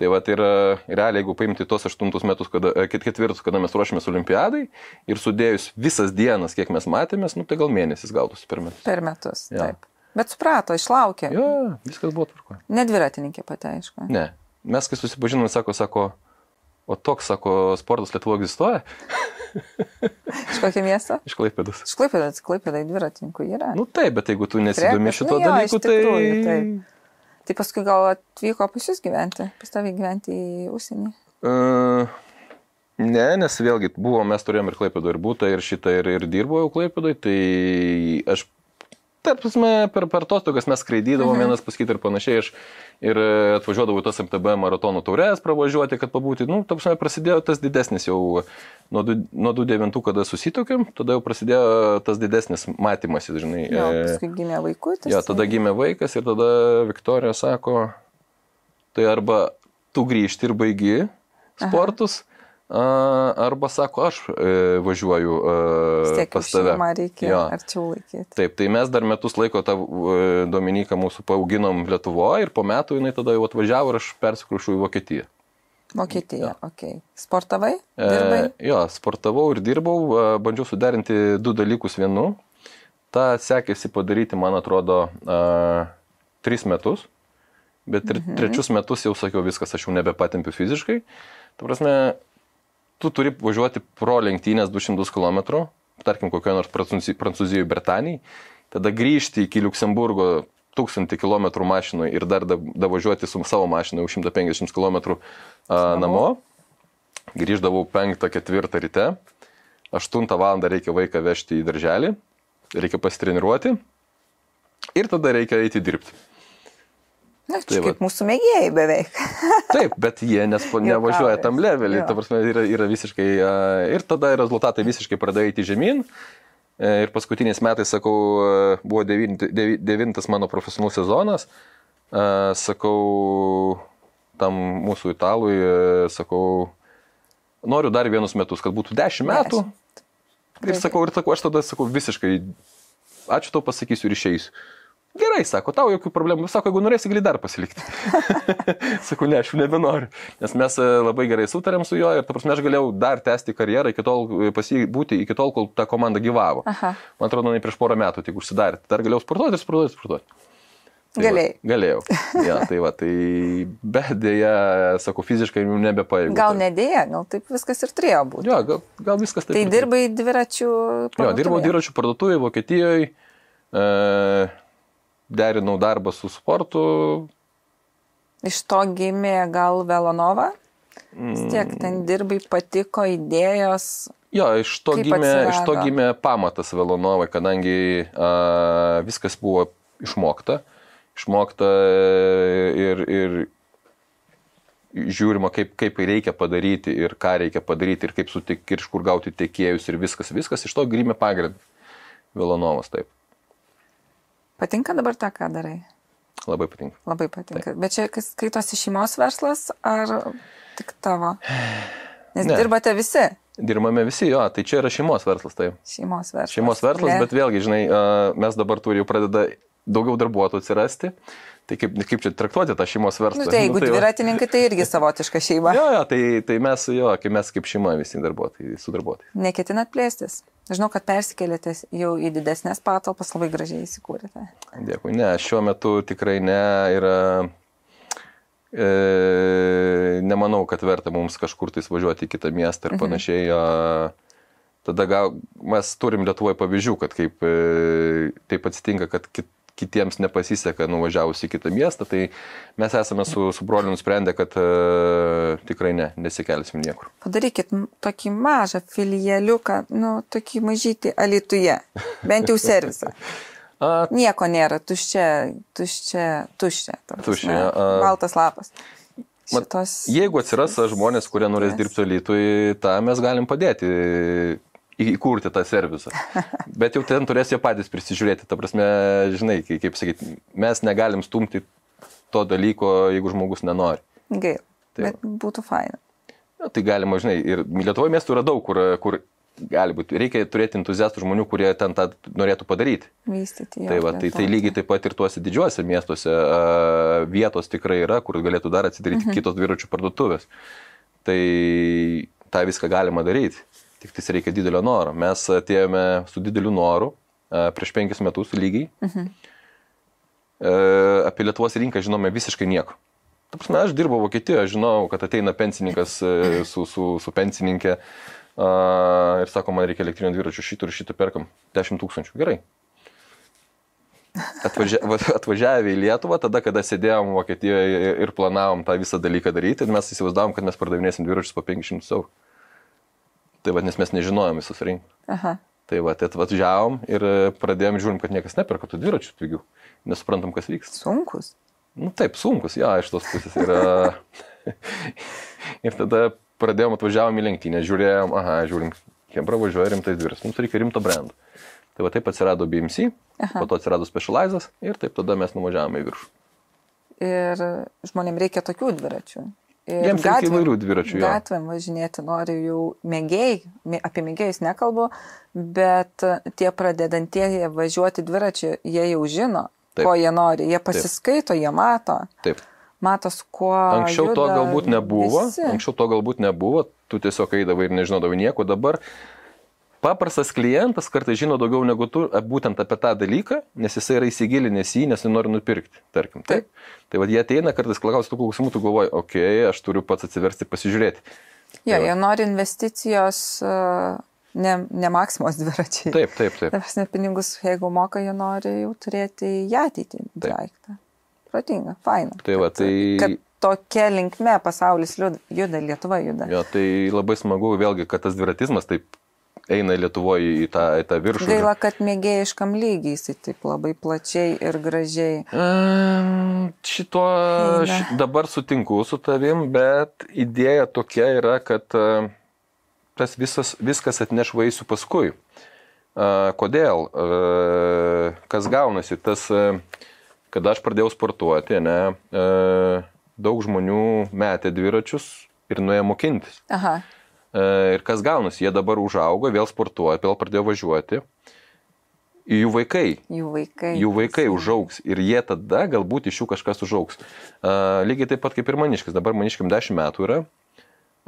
Tai va, tai yra realiai, jeigu paimti tos aštuntus metus, kada, e, ket- ketvirtus, kada mes ruošėmės olimpiadai ir sudėjus visas dienas, kiek mes matėmės, nu, tai gal mėnesis gautųsi per metus. Per metus. Jo. Taip. Bet suprato, išlaukė. Jo, viskas buvo tvarko. Ne dviratininkė pati, aišku. Ne. Mes, kai susipažinom, sako, sako, o toks, sako, sportas Lietuvoje egzistuoja, Iš kokio miesto? iš klaipėdus. Iš Klaipėdos, Klaipėdai dviratininkų yra. Nu taip, bet jeigu tu nesidomi šito nu jo, dalyku, tai... tikrųjų, taip. Tai paskui gal atvyko pas jūs gyventi, pas tavį gyventi į užsienį. Uh, ne, nes vėlgi buvo, mes turėjom ir klaipėdo, ir būtą, ir šitą, ir, ir dirbau jau klaipėdoj, tai aš, tarp prasme, per, per atostogas mes skraidydavom mhm. vienas pas kitą ir panašiai, aš ir e, atvažiuodavau tas MTB maratonų taurės pravažiuoti, kad pabūti, nu, ta prasme, prasidėjo tas didesnis jau nuo, du- nuo 29, kada susitokėm, tada jau prasidėjo tas didesnis matymas, žinai. Jo, e, paskui gimė vaikutis. Jo, tada gimė vaikas ir tada Viktorija sako, tai arba tu grįžti ir baigi sportus, a, arba sako, aš e, važiuoju e, tiek pas tave. reikia Jo. arčiau laikyti. Taip, tai mes dar metus laiko tą e, Dominiką mūsų paauginom Lietuvoje ir po metų jinai tada jau atvažiavo ir aš persikrušiu į Vokietiją. Vokietija, okei. Okay. Sportavai? Dirbai? E, jo, sportavau ir dirbau, bandžiau suderinti du dalykus vienu. Ta sekėsi padaryti, man atrodo, e, tris metus, bet ir mhm. trečius metus jau sakiau viskas, aš jau nebepatempiu fiziškai. Ta prasme, tu turi važiuoti pro lenktynės 200 km, tarkim, kokioje nors Prancūzi- Prancūzijoje, Britanijai, tada grįžti iki Luksemburgo 1000 km mašinoje ir dar da- davažiuoti su savo mašina jau 150 km a, namo. Grįždavau 5-4 ryte, 8 val. reikia vaiką vežti į darželį, reikia pasitreniruoti ir tada reikia eiti dirbti. Na, tai čia va. kaip mūsų mėgėjai beveik. Taip, bet jie nespo, nevažiuoja tam levelį, ta prasme, yra, yra visiškai, ir tada rezultatai visiškai pradėjo eiti žemyn. E, Ir paskutiniais metais, sakau, a, buvo devinti- devi- devintas mano profesionalus sezonas. A, Sakau, tam mūsų italui, e, sakau, noriu dar vienus metus, kad būtų dešimt metų. Ir sakau, ir sakau, aš tada sakau visiškai, ačiū tau pasakysiu ir išeisiu. Gerai, sako, tau jokių problemų. Sako, jeigu norėsi, gali dar pasilikti. sakau, ne, aš jau nebenoriu. Nes mes e, labai gerai sutarėm su juo ir, ta prasme, aš galėjau dar tęsti karjerą iki tol, e, būti iki tol, kol ta komanda gyvavo. Aha. Man atrodo, ne prieš porą metų tik užsidarė. Dar galėjau sportuoti ir sportuoti sportuoti. Tai Galėjai. Va, galėjau. Ja, tai va, tai bet dėja, sakau, fiziškai jau nebepaėgiau. Gal nedėja, gal taip viskas ir turėjo būti. Jo, gal, gal viskas taip. Tai ir- dirbai dviračių. Jo, dirbau parduotuvėje? dviračių parduotuvėje Vokietijoje, e, derinau darbą su sportu. Iš to gimė gal Velonova? Vis tiek Mm. ten dirbai, patiko idėjos. Jo, iš to, Kaip gimė, iš to atsirado? gimė pamatas Velonovai, kadangi a, viskas buvo išmokta. Išmokta ir, ir žiūrima, kaip, kaip reikia padaryti ir ką reikia padaryti ir kaip sutik, ir iš kur gauti tiekėjus ir viskas, viskas iš to gimė pagrindas. Velonovas, taip, Patinka dabar tą, ką darai? labai patinka. Labai patinka. Bet čia skaitosi šeimos verslas ar tik tavo? Nes Ne. dirbate visi Dirbame visi, jo, tai čia yra šeimos verslas, taip. šeimos verslas. Šeimos verslas, bet vėlgi, žinai, mes dabar turi jau pradeda daugiau darbuotojų atsirasti. Tai kaip, kaip čia traktuoti tą šeimos verslą? Nu, tai jeigu va. dviratininkai, tai irgi savotiška šeima. Jo, jo, tai, tai mes, jo, kai mes kaip šeima visi darbuotojai, su darbuotojais. Neketinat plėstis. Žinau, kad persikėlėte jau į didesnės patalpas, labai gražiai įsikūrėte. Dėkui, ne, šiuo metu tikrai ne, yra, e, nemanau, kad verta mums kažkur tais važiuoti į kitą miestą ir Mhm. panašiai. A, tada gal mes turim Lietuvoje pavyzdžių, kad kaip e, taip atsitinka, kad kit, kitiems nepasiseka nuvažiavus į kitą miestą, tai mes esame su, su broliu nusprendę, kad e, tikrai ne, nesikelsim niekur. Padarykit tokį mažą filialiuką, nu, tokį mažytį alituje, bent jau servisą. A, Nieko nėra, tuščia, tuščia, tuščia. Tuščia, a. Baltas lapas. Mat, Šitos... Jeigu atsiras žmonės, kurie norės dirbti Lietui, tą mes galim padėti įkurti tą servisą. Bet jau ten turės jie patys prisižiūrėti. Ta prasme, žinai, kai- kaip sakyti, mes negalim stumti to dalyko, jeigu žmogus nenori. Gaila. Tai Bet būtų faina. Na, tai galima, žinai, ir Lietuvoje miestų yra daug, kur, kur gali būti. Reikia turėti entuziastų žmonių, kurie ten tą norėtų padaryti. Vystyti. Tai, va, tai, tai lygiai taip pat ir tuose didžiuose miestuose a, vietos tikrai yra, kur galėtų dar atsidaryti mhm. kitos dviračių parduotuvės. Tai tą viską galima daryti. Tik tai reikia didelio noro. Mes atėjome su dideliu noru a, prieš penkis metus lygiai. Mhm. Apie Lietuvos rinką žinome visiškai nieko. Ta prasme, aš dirbau Vokietijoje, žinau, kad ateina pensininkas e, su, su, su pensininkė ir sako, man reikia elektrinio dviračio šito ir šito perkam 10 tūkstančių. Gerai. Atvažia, va- atvažiavę į Lietuvą, tada, kada sėdėjom Vokietijoje ir planavom tą visą dalyką daryti, mes įsivaizdavom, kad mes pardavinėsim dviračius po 500 eurų. Tai vad, nes mes nežinojom visus rinkos. Aha. Tai va, tai atvažiavom ir e, pradėjom žiūrim, kad niekas neperka tų dviračių pigių. Nesuprantam, kas vyksta. Sunkus. Nu taip, sunkus, jo, iš tos pusės yra. ir tada pradėjom atvažiavom į lenktynę, žiūrėjom, aha, žiūrim, Kembra važiuoja rimtais dviračiais, mums reikia rimto brendo. Tai va taip atsirado BMC, Aha. po to atsirado Specializas ir taip tada mes nuvažiavome į viršų. Ir žmonėms reikia tokių dviračių. Jiems reikia įvairių dviračių, jo. Gatvėm važinėti nori jau mėgėjai, mė- apie mėgėjus nekalbu, bet tie pradedantieji važiuoti dviračiu, jie jau žino, Taip. ko jie nori, jie pasiskaito, jie mato, Taip. mato, su kuo. Anksčiau to galbūt nebuvo, visi. anksčiau to galbūt nebuvo, tu tiesiog eidavai ir nežinodavai nieko, dabar paprastas klientas kartais žino daugiau negu tu a, būtent apie tą dalyką, nes jisai yra įsigilinęs į jį, nes jis nori nupirkti, tarkim. Taip. Tai vad jie ateina, kartais klausia tų klausimų, tu galvoji, okei, okay, aš turiu pats atsiversti, pasižiūrėti. Jo, Tai jie nori investicijos, e, ne, ne maksimos dviračiai. Taip, taip, taip. Ta prasme, pinigus, jeigu moka, jie nori jau turėti į ateitį daiktą. Protinga, faina. Tai va, tai- Kad tokia linkme pasaulis juda, Lietuva juda. Jo, tai labai smagu vėlgi, kad tas dviratizmas taip eina Lietuvoje į tą, į tą viršų. Gaila, kad mėgėjiškam lygiai jisai taip labai plačiai ir gražiai. Ehm, Šito ši, dabar sutinku su tavim, bet idėja tokia yra, kad e, tas visas, viskas atneš vaisių paskui. E, Kodėl? E, Kas gaunasi? Tas, kada aš pradėjau sportuoti, ne, daug žmonių metė dviračius ir nuėjo mokintis. Aha, Ir kas gaunasi? Jie dabar užaugo, vėl sportuoja, vėl pradėjo važiuoti. Ir Jų vaikai jų vaikai. jų vaikai užaugs ir jie tada galbūt iš jų kažkas užaugs. Uh, lygiai taip pat kaip ir maniškis, dabar maniškim 10 metų yra.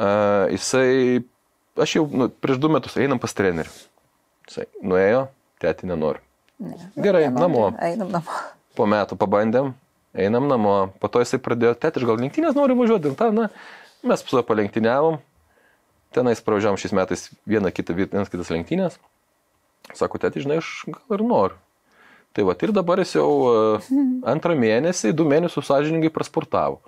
Uh, jisai, aš jau nu, prieš du metus einam pas trenerių. Jisai nuėjo, tėti nenori. Ne, Gerai, nenori. namo. Einam namo. Po metų pabandėm, einam namo. Po to jisai pradėjo, tėti, aš gal lenktynės noriu važiuoti, ir tą, na, mes su juo palenktyniavom. Tenais pravažiavom šiais metais vieną kitą, vienas kitas lenktynės. Sako, tėti, žinai, aš gal ir noriu. Tai va, ir dabar jis jau e, antrą mėnesį, du mėnesius sąžiningai prasportavo.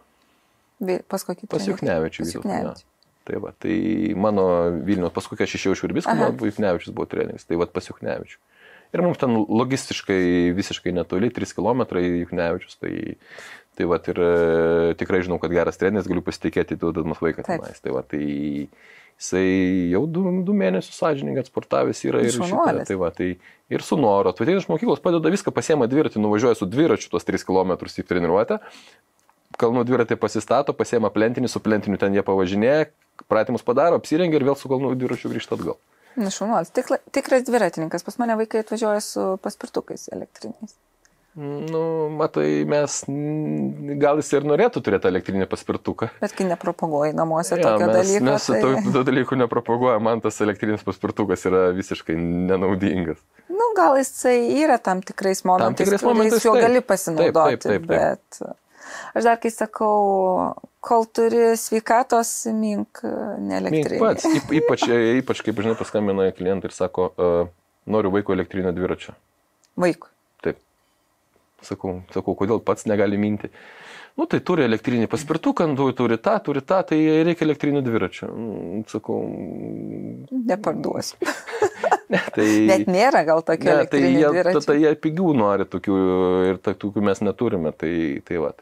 Pas kokį Pas? Juknevičių. Pas. Juknevičių. Tai va, tai mano Vilnius, paskui kai aš išėjau iš Virbiską, Juknevičius buvo treneris, tai va pas Juknevičių. Ir mums ten logistiškai visiškai netoli, 3 km Juknevičius, tai, tai va ir e, tikrai žinau, kad geras treneris, galiu pasitikėti duodamas vaiką tenais. Tai va, tai jisai jau du, du mėnesius sąžininkai atsportavęs yra ir šitą, tai va, tai ir su noro. Atvažiuoja iš mokyklos, padeda viską, pasiema dviratį, nuvažiuoja su dviračiu tuos 3 km į treniruotę, kalnų dviratį pasistato, pasiema plentinį, su plentiniu ten jie pavažinėja, pratimus padaro, apsirengia ir vėl su kalnų dviračiu grįžta atgal. Na, šaunuolis. Tikla- Tikras dviratininkas. Pas mane vaikai atvažiuoja su paspirtukais elektriniais. Nu, matai, mes gal jis ir norėtų turėti elektrinį paspirtuką. Bet kai nepropaguoji namuose Ja, tokio mes, dalyko, mes tai... tai... to dalykų nepropaguojam, man tas elektrinis paspirtukas yra visiškai nenaudingas. Nu, gal jisai yra tam tikrais momentais, tikrais kuriais momentais juo gali pasinaudoti, Taip, taip, taip, taip. bet aš dar kai sakau kol turi sveikatos, mink Mink neelektrinį. pats, yp, ypač, ypač kaip žinai, paskambina klientai ir sako, uh, noriu vaiko elektrinio dviračio. Vaikui. Sakau, sakau, kodėl pats negali minti. Nu, tai turi elektrinį paspirtuką, nu, turi tą, turi tą, tai reikia elektrinio dviračio. Mm, Sakau, Neparduosiu. ne, tai... Net nėra gal tokių Ne, tai elektrinių jie, dviračių. tada jie pigių nori tokių ir tokių mes neturime, tai, tai va.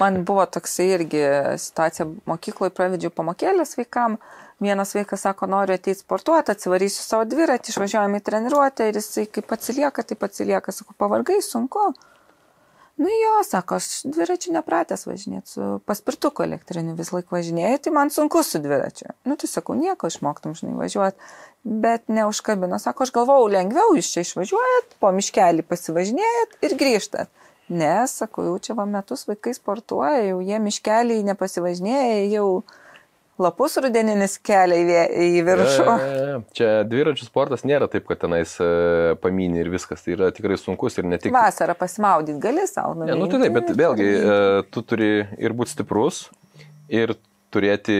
Man buvo toksai irgi situacija mokykloje, pravedžiau pamokėlės vaikam. Vienas vaikas sako, noriu ateiti sportuoti, atsivarysiu savo dviratį, išvažiuojame į treniruotę ir jisai kaip atsilieka, taip atsilieka, sako, pavargai sunku. Nu jo, sako, aš dviračiu nepratęs važinėti, su paspirtuku elektriniu vis laik važinėjau, tai man sunku su dviračiu. Nu tai sakau, nieko išmoktum, žinai, važiuoti, bet neužkabino, sako, aš galvau, lengviau jūs čia išvažiuojat, po miškelį pasivažinėjat ir grįžtat. Ne, sakau, jau čia va metus vaikai sportuoja, jau jie miškelį nepasivažinėja, jau lapus rudeninis kelia į, vė- į viršų. E, Čia dviračių sportas nėra taip, kad tenais e, pamini ir viskas. Tai yra tikrai sunkus ir ne tik. Vasarą pasimaudyti gali savo. Ne, nu tai taip, bet vėlgi e, tu turi ir būti stiprus, ir turėti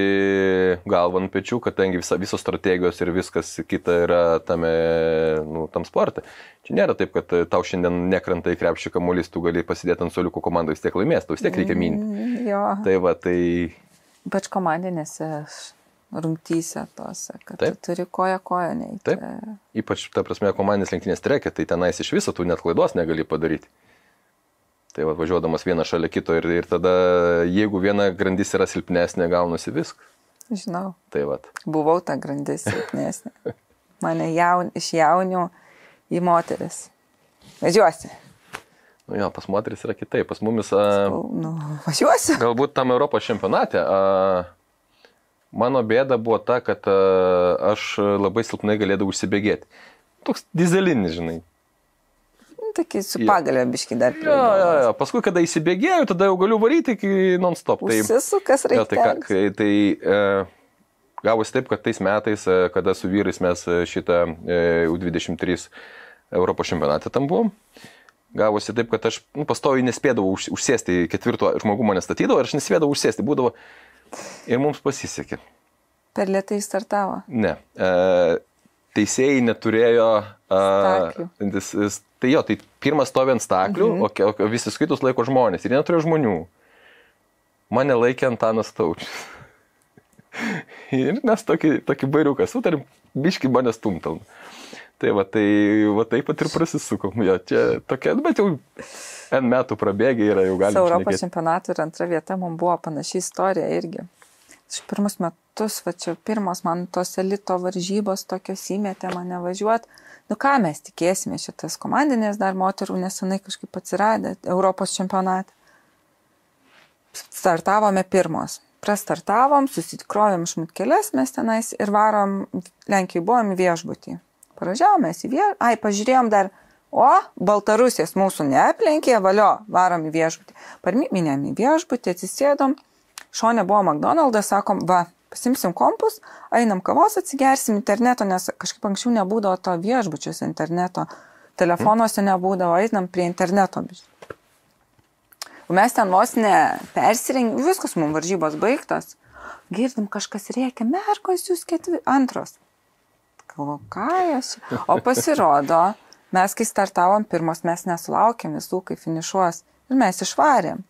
galvą ant pečių, kadangi visa, visos strategijos ir viskas kita yra tame, nu, tam sporte. Čia nėra taip, kad e, tau šiandien nekrenta į krepšį kamuolys, tu gali pasidėti ant soliuko komandą, vis tiek laimės, tau vis tiek reikia minti. Mm, Jo, Tai va, tai ypač komandinėse rungtyse tose, kad Taip. tu turi koja koja neįti. Taip. ypač, ta prasme, komandinės lenktynės trekė, tai tenais iš viso tu net klaidos negali padaryti. Tai va, važiuodamas vieną šalia kito ir, ir tada, jeigu viena grandis yra silpnesnė, gaunasi viskas. Žinau, Tai va. buvau ta grandis silpnesnė. Mane jaun, iš jaunių į moteris. Važiuosi. Nu jo, pas moteris yra kitaip. Pas mumis, a, Nu, važiuosiu. galbūt tam Europos čempionate, a, mano bėda buvo ta, kad a, aš labai silpnai galėdavau užsibėgėti. Toks dizelinis, žinai. Nu, Tokį su Jo. pagalio biški dar Jo, jo, jo. Paskui, kada įsibėgėjau, tada jau galiu varyti iki non-stop. Tai, Užsisukas jo, tai, ką, reikia. tai e, gavosi taip, kad tais metais, e, kada su vyrais mes e, šitą e, U23 Europos čempionatą tam buvom, gavosi taip, kad aš nu, pastoviai nespėdavau už, užsėsti, ketvirto žmogų mane statydavo ir aš nespėdavau užsėsti, būdavo ir mums pasisekė. Per lietai startavo. Ne. E, teisėjai neturėjo. Jis, tai jo, tai pirmas stovi ant staklių, mhm. o, o visi kitus laiko žmonės ir jie neturėjo žmonių. Mane laikė Antanas Taučius. ir mes tokį, tokį bairiuką sutarim, biški mane stumtal. Tai va, tai va taip pat ir prasisukom. Jo, čia tokia, nu, bet jau N metų prabėgė yra, jau galima. Europos čempionatu ir antra vieta mums buvo panaši istorija irgi. Aš pirmus metus, va čia pirmos man tos elito varžybos tokios įmetė mane važiuoti. Nu ką mes tikėsime, šitas komandinės dar moterų nesenai kažkaip atsiradė Europos čempionate. Startavome pirmos. Prastartavom, susitikrovėm šmutkelės mes tenais ir varom, Lenkijoje buvom viešbutį. Paražiavom mes į viešbutį, ai, pažiūrėjom dar, o, Baltarusijas mūsų neaplenkė, valio, varom į viešbutį. Parminėm į viešbutį, atsisėdom, šonė buvo McDonald's, sakom, va, pasimsim kompus, einam kavos atsigersim interneto, nes kažkaip anksčiau nebūdavo to viešbučiuose interneto, telefonuose nebūdavo, einam prie interneto. mes ten vos ne persirengėm, viskas mums varžybos baigtos. Girdim, kažkas rėkia, merkos jūs ketvi, antros. Galvoju, ką aš. O pasirodo, mes kai startavom pirmos, mes nesulaukėm visų, kai finišuos. Ir mes išvarėm.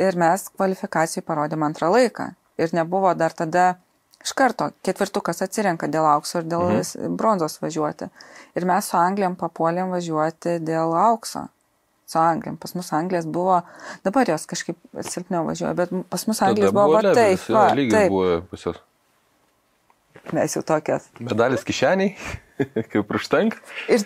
Ir mes kvalifikacijai parodėm antrą laiką. Ir nebuvo dar tada iš karto ketvirtukas atsirenka dėl aukso ir dėl mhm. bronzos važiuoti. Ir mes su Anglijam papuolėm važiuoti dėl aukso. Su Anglijam. Pas mus Anglijas buvo, dabar jos kažkaip silpniau važiuoja, bet pas mus Anglijas buvo, va, taip, va, lygiai taip. buvo pas juos. Mes jau tokias. Medalis kišeniai, kaip užtenka. Ir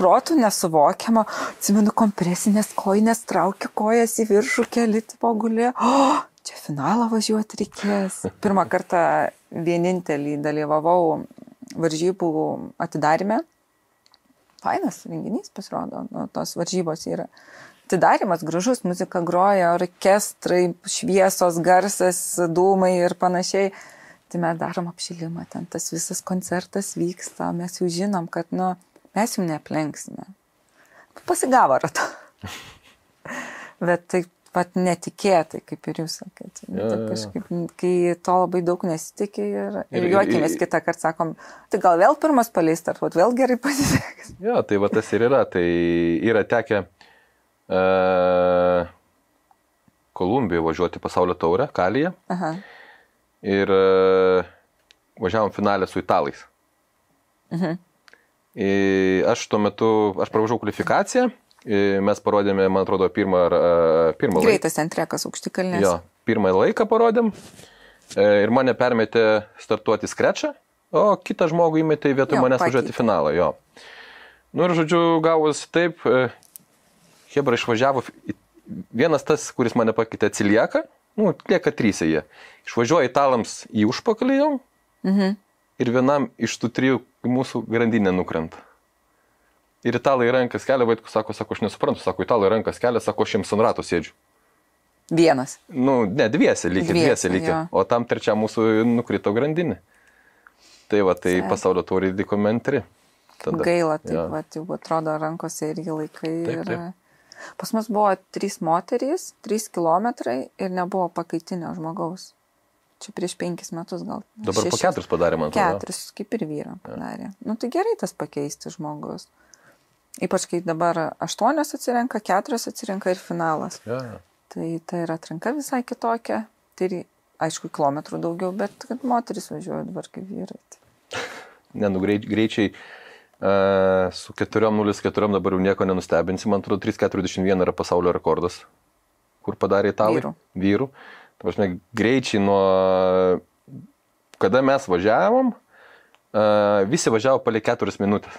protų nesuvokiama, atsimenu, kompresinės koinės traukia kojas į viršų, keli tipo gulė. O, čia finalą važiuoti reikės. Pirmą kartą vienintelį dalyvavau varžybų atidarime. Fainas renginys pasirodo, nu, tos varžybos yra. Atidarimas gražus, muzika groja, orkestrai, šviesos, garsas, dūmai ir panašiai. Tai mes darom apšilimą, ten tas visas koncertas vyksta, mes jau žinom, kad, nu, mes jų neaplenksime. Pasigavo ratą. Bet tai pat netikėtai, kaip ir jūs sakėte. Jo, Ja, jo, jo. kažkaip, kai to labai daug nesitikė ir, ir, Ir- juokimės kitą kartą, sakom, tai gal vėl pirmas paleis startuot, vėl gerai pasiseks. Jo, tai va tas ir yra. Tai yra tekę uh, Kolumbijoje važiuoti pasaulio taurę, Kalyje. Aha. Ir uh, važiavom finalę su italais. Mhm. Ir aš tuo metu, aš pravažiavau kvalifikaciją, mes parodėme, man atrodo, pirmą, a, pirmą laiką. Greitas entrekas aukštikalnės. Jo, pirmą laiką parodėm. E, Ir mane permetė startuoti skrečą, o kitą žmogų įmetė vietoj Jo, manęs važiuoti finalą. Jo. Nu ir žodžiu, gavosi taip, e, Hebra išvažiavo, vienas tas, kuris mane pakeitė, atsilieka, nu, lieka trys jie. Išvažiuoja italams į užpakalį jau Mhm. ir vienam iš tų trijų mūsų grandinė nukrenta. Ir italai rankas kelia, vaikus sako, sako, aš nesuprantu, sako, italai rankas kelia, sako, aš jiems ant ratų sėdžiu. Vienas. Nu, ne, dviese lygiai, dviese lygiai. O tam trečiam mūsų nukrito grandinė. Tai va, tai Taip. pasaulio taurį. Tada. Gaila, taip Jo. pat jau atrodo rankose irgi laikai. Taip, ir... Pas mus buvo trys moterys, trys kilometrai ir nebuvo pakaitinio žmogaus. Čia prieš penkis metus gal. Dabar po šešis. keturis padarė, man atrodo. Keturis, kaip ir vyram padarė. Nu tai gerai tas pakeisti žmogus. Ypač kai dabar aštuonios atsirenka, keturios atsirenka ir finalas. Ja, ja. Tai ta yra atranka visai kitokia. Tai ir, aišku, kilometrų daugiau, bet kad moteris važiuoja dabar kaip vyrai. Tai. Ne, nu greičiai su 4.04 dabar jau nieko nenustebinsi, man atrodo 3.41 yra pasaulio rekordas, kur padarė italai. Vyrų. Vyrų. Tai prasme, greičiai nuo kada mes važiavom, uh, visi važiavo palei 4 minutės.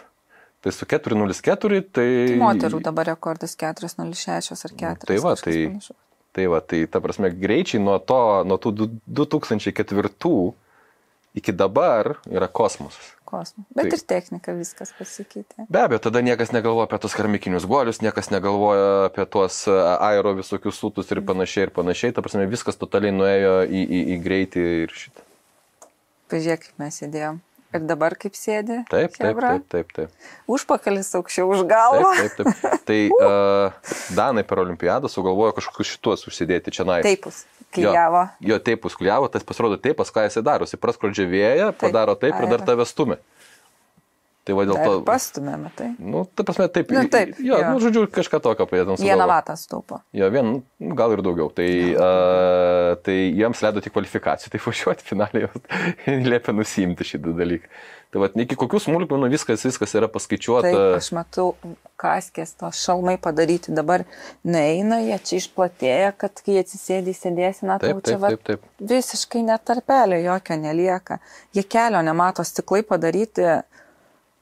Tai su 4.04 tai... Tai moterų dabar rekordas 406 ar 4. Tai va, tai- Tai va, tai ta prasme, greičiai nuo to, nuo tų du- 2004 iki dabar yra kosmosas. Kosmo. Bet Tai- ir technika viskas pasikeitė. Be abejo, tada niekas negalvoja apie tos karmikinius guolius, niekas negalvoja apie tuos a, aero visokius sūtus ir panašiai ir panašiai. Ta prasme, viskas totaliai nuėjo į, į, į greitį ir šitą. Pažiūrėk, mes sėdėjom. Ir dabar kaip sėdi. Taip, taip, taip, taip, taip. Užpakalis aukščiau už galvą. Taip, taip, taip. Tai uh, Danai per olimpiadą sugalvojo kažkokius šituos užsidėti čia nais. Taipus. Klyjavo. Jo, jo teipus klyjavo, tas pasirodo teipas, ką jisai daro. Jisai praskrodžia vėją, padaro taip ir dar tave stumia. Tai va dėl Dar to... pastumėme tai. Nu, ta prasme, taip. Nu, taip, Jo, jo. nu, žodžiu, kažką tokio su. Vieną vatą staupo. Jo, vien, nu, gal ir daugiau. Tai, uh, tai jiems leido tik kvalifikacijų, tai važiuoti finaliai liepia nusimti šitą dalyką. Tai va, iki kokių smulkmenų viskas, viskas yra paskaičiuota. Taip, aš matau, kaskės to šalmai padaryti dabar neina, jie čia išplatėja, kad kai atsisėdai sėdėsi, na, tau čia va, taip, taip. visiškai netarpelio jokio nelieka. Jie kelio nemato stiklai padaryti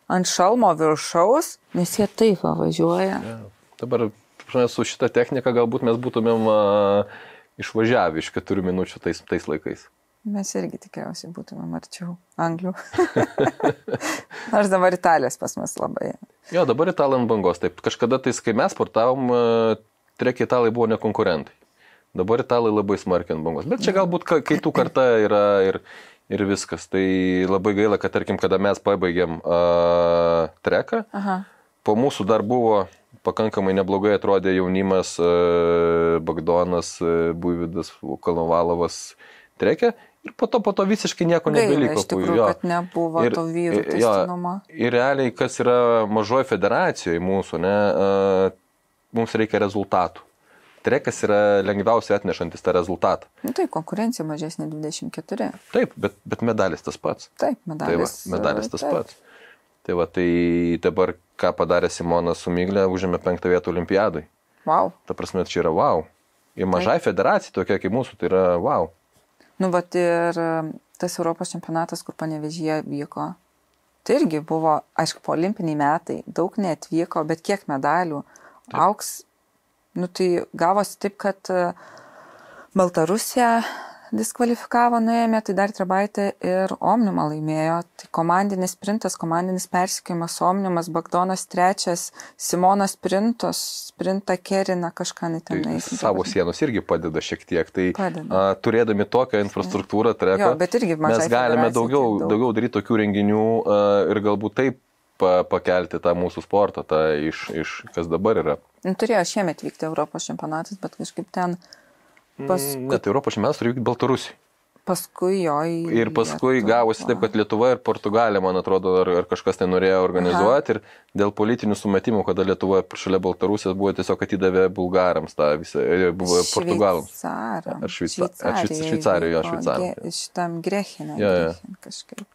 ant šalmo viršaus, nes jie taip va, važiuoja. Ja. Dabar su šita technika galbūt mes būtumėm uh, išvažiavę iš keturių minučių tais, tais laikais. Mes irgi tikriausiai būtumėm arčiau Anglių. Nors dabar Italijos pas mus labai. Jo, dabar italai ant bangos. Taip, kažkada tais, kai mes sportavom, uh, trekiai italai buvo nekonkurentai. Dabar italai labai smarkiai ant bangos. Bet čia galbūt ka- kaitų karta yra ir, ir viskas. Tai labai gaila, kad tarkim, kada mes pabaigėm uh, treką, Aha. po mūsų dar buvo pakankamai neblogai atrodė jaunimas, uh, Bagdonas, uh, Buividas, Kalnovalovas trekė. Ir po to, po to visiškai nieko Gaila, nebeliko. iš tikrųjų, Jo. kad nebuvo Ir- to vyrų testinumo. Ir realiai, kas yra mažoji federacijoje mūsų, ne, uh, mums reikia rezultatų. Trekas yra lengviausiai atnešantis tą rezultatą. Nu, tai konkurencija mažesnė 24. Taip, bet, bet medalis tas pats. Taip, Tai va, medalis. medalis tas taip. pats. Tai va, tai dabar ką padarė Simonas su Myglė, užėmė penktą vietą olimpiadai. Wow. Ta prasme, čia yra wow. Ir mažai federacija tokia kaip mūsų, tai yra wow. Nu, bet ir um, tas Europos čempionatas, kur panevežyje vyko, tai irgi buvo, aišku, po olimpiniai metai, daug neatvyko, bet kiek medalių. Auks, nu tai gavosi taip, kad uh, Baltarusija diskvalifikavo, nuėjome, tai dar Trebaitė ir Omniumą laimėjo. Tai komandinis sprintas, komandinis persikėjimas, Omniumas, Bagdonas trečias, Simonas sprintos, sprintą kerina kažką net Tai savo sienos irgi padeda šiek tiek. Tai Padeda. a, turėdami tokią infrastruktūrą treko, Jo, bet irgi mažai mes galime daugiau, daug. daugiau daryti tokių renginių a, ir galbūt taip pa, pakelti tą mūsų sportą, tą iš, iš kas dabar yra. Nu, turėjo šiemet vykti Europos čempionatas, bet kažkaip ten paskui, Net Europos šimtas turi vykti Baltarusį. paskui jo į... Ir paskui Lietuvą. gavosi taip, kad Lietuva ir Portugalija, man atrodo, ar, ar kažkas tai norėjo organizuoti ir dėl politinių sumetimų, kada Lietuva šalia Baltarusijos buvo tiesiog atidavė bulgarams tą visą, e, buvo Portugalams. Šveicaram. Ar Šveica- ar Šveic- Šveicarijoje. Ge- Šitam Grechine. Jo, jo. Grechin kažkaip.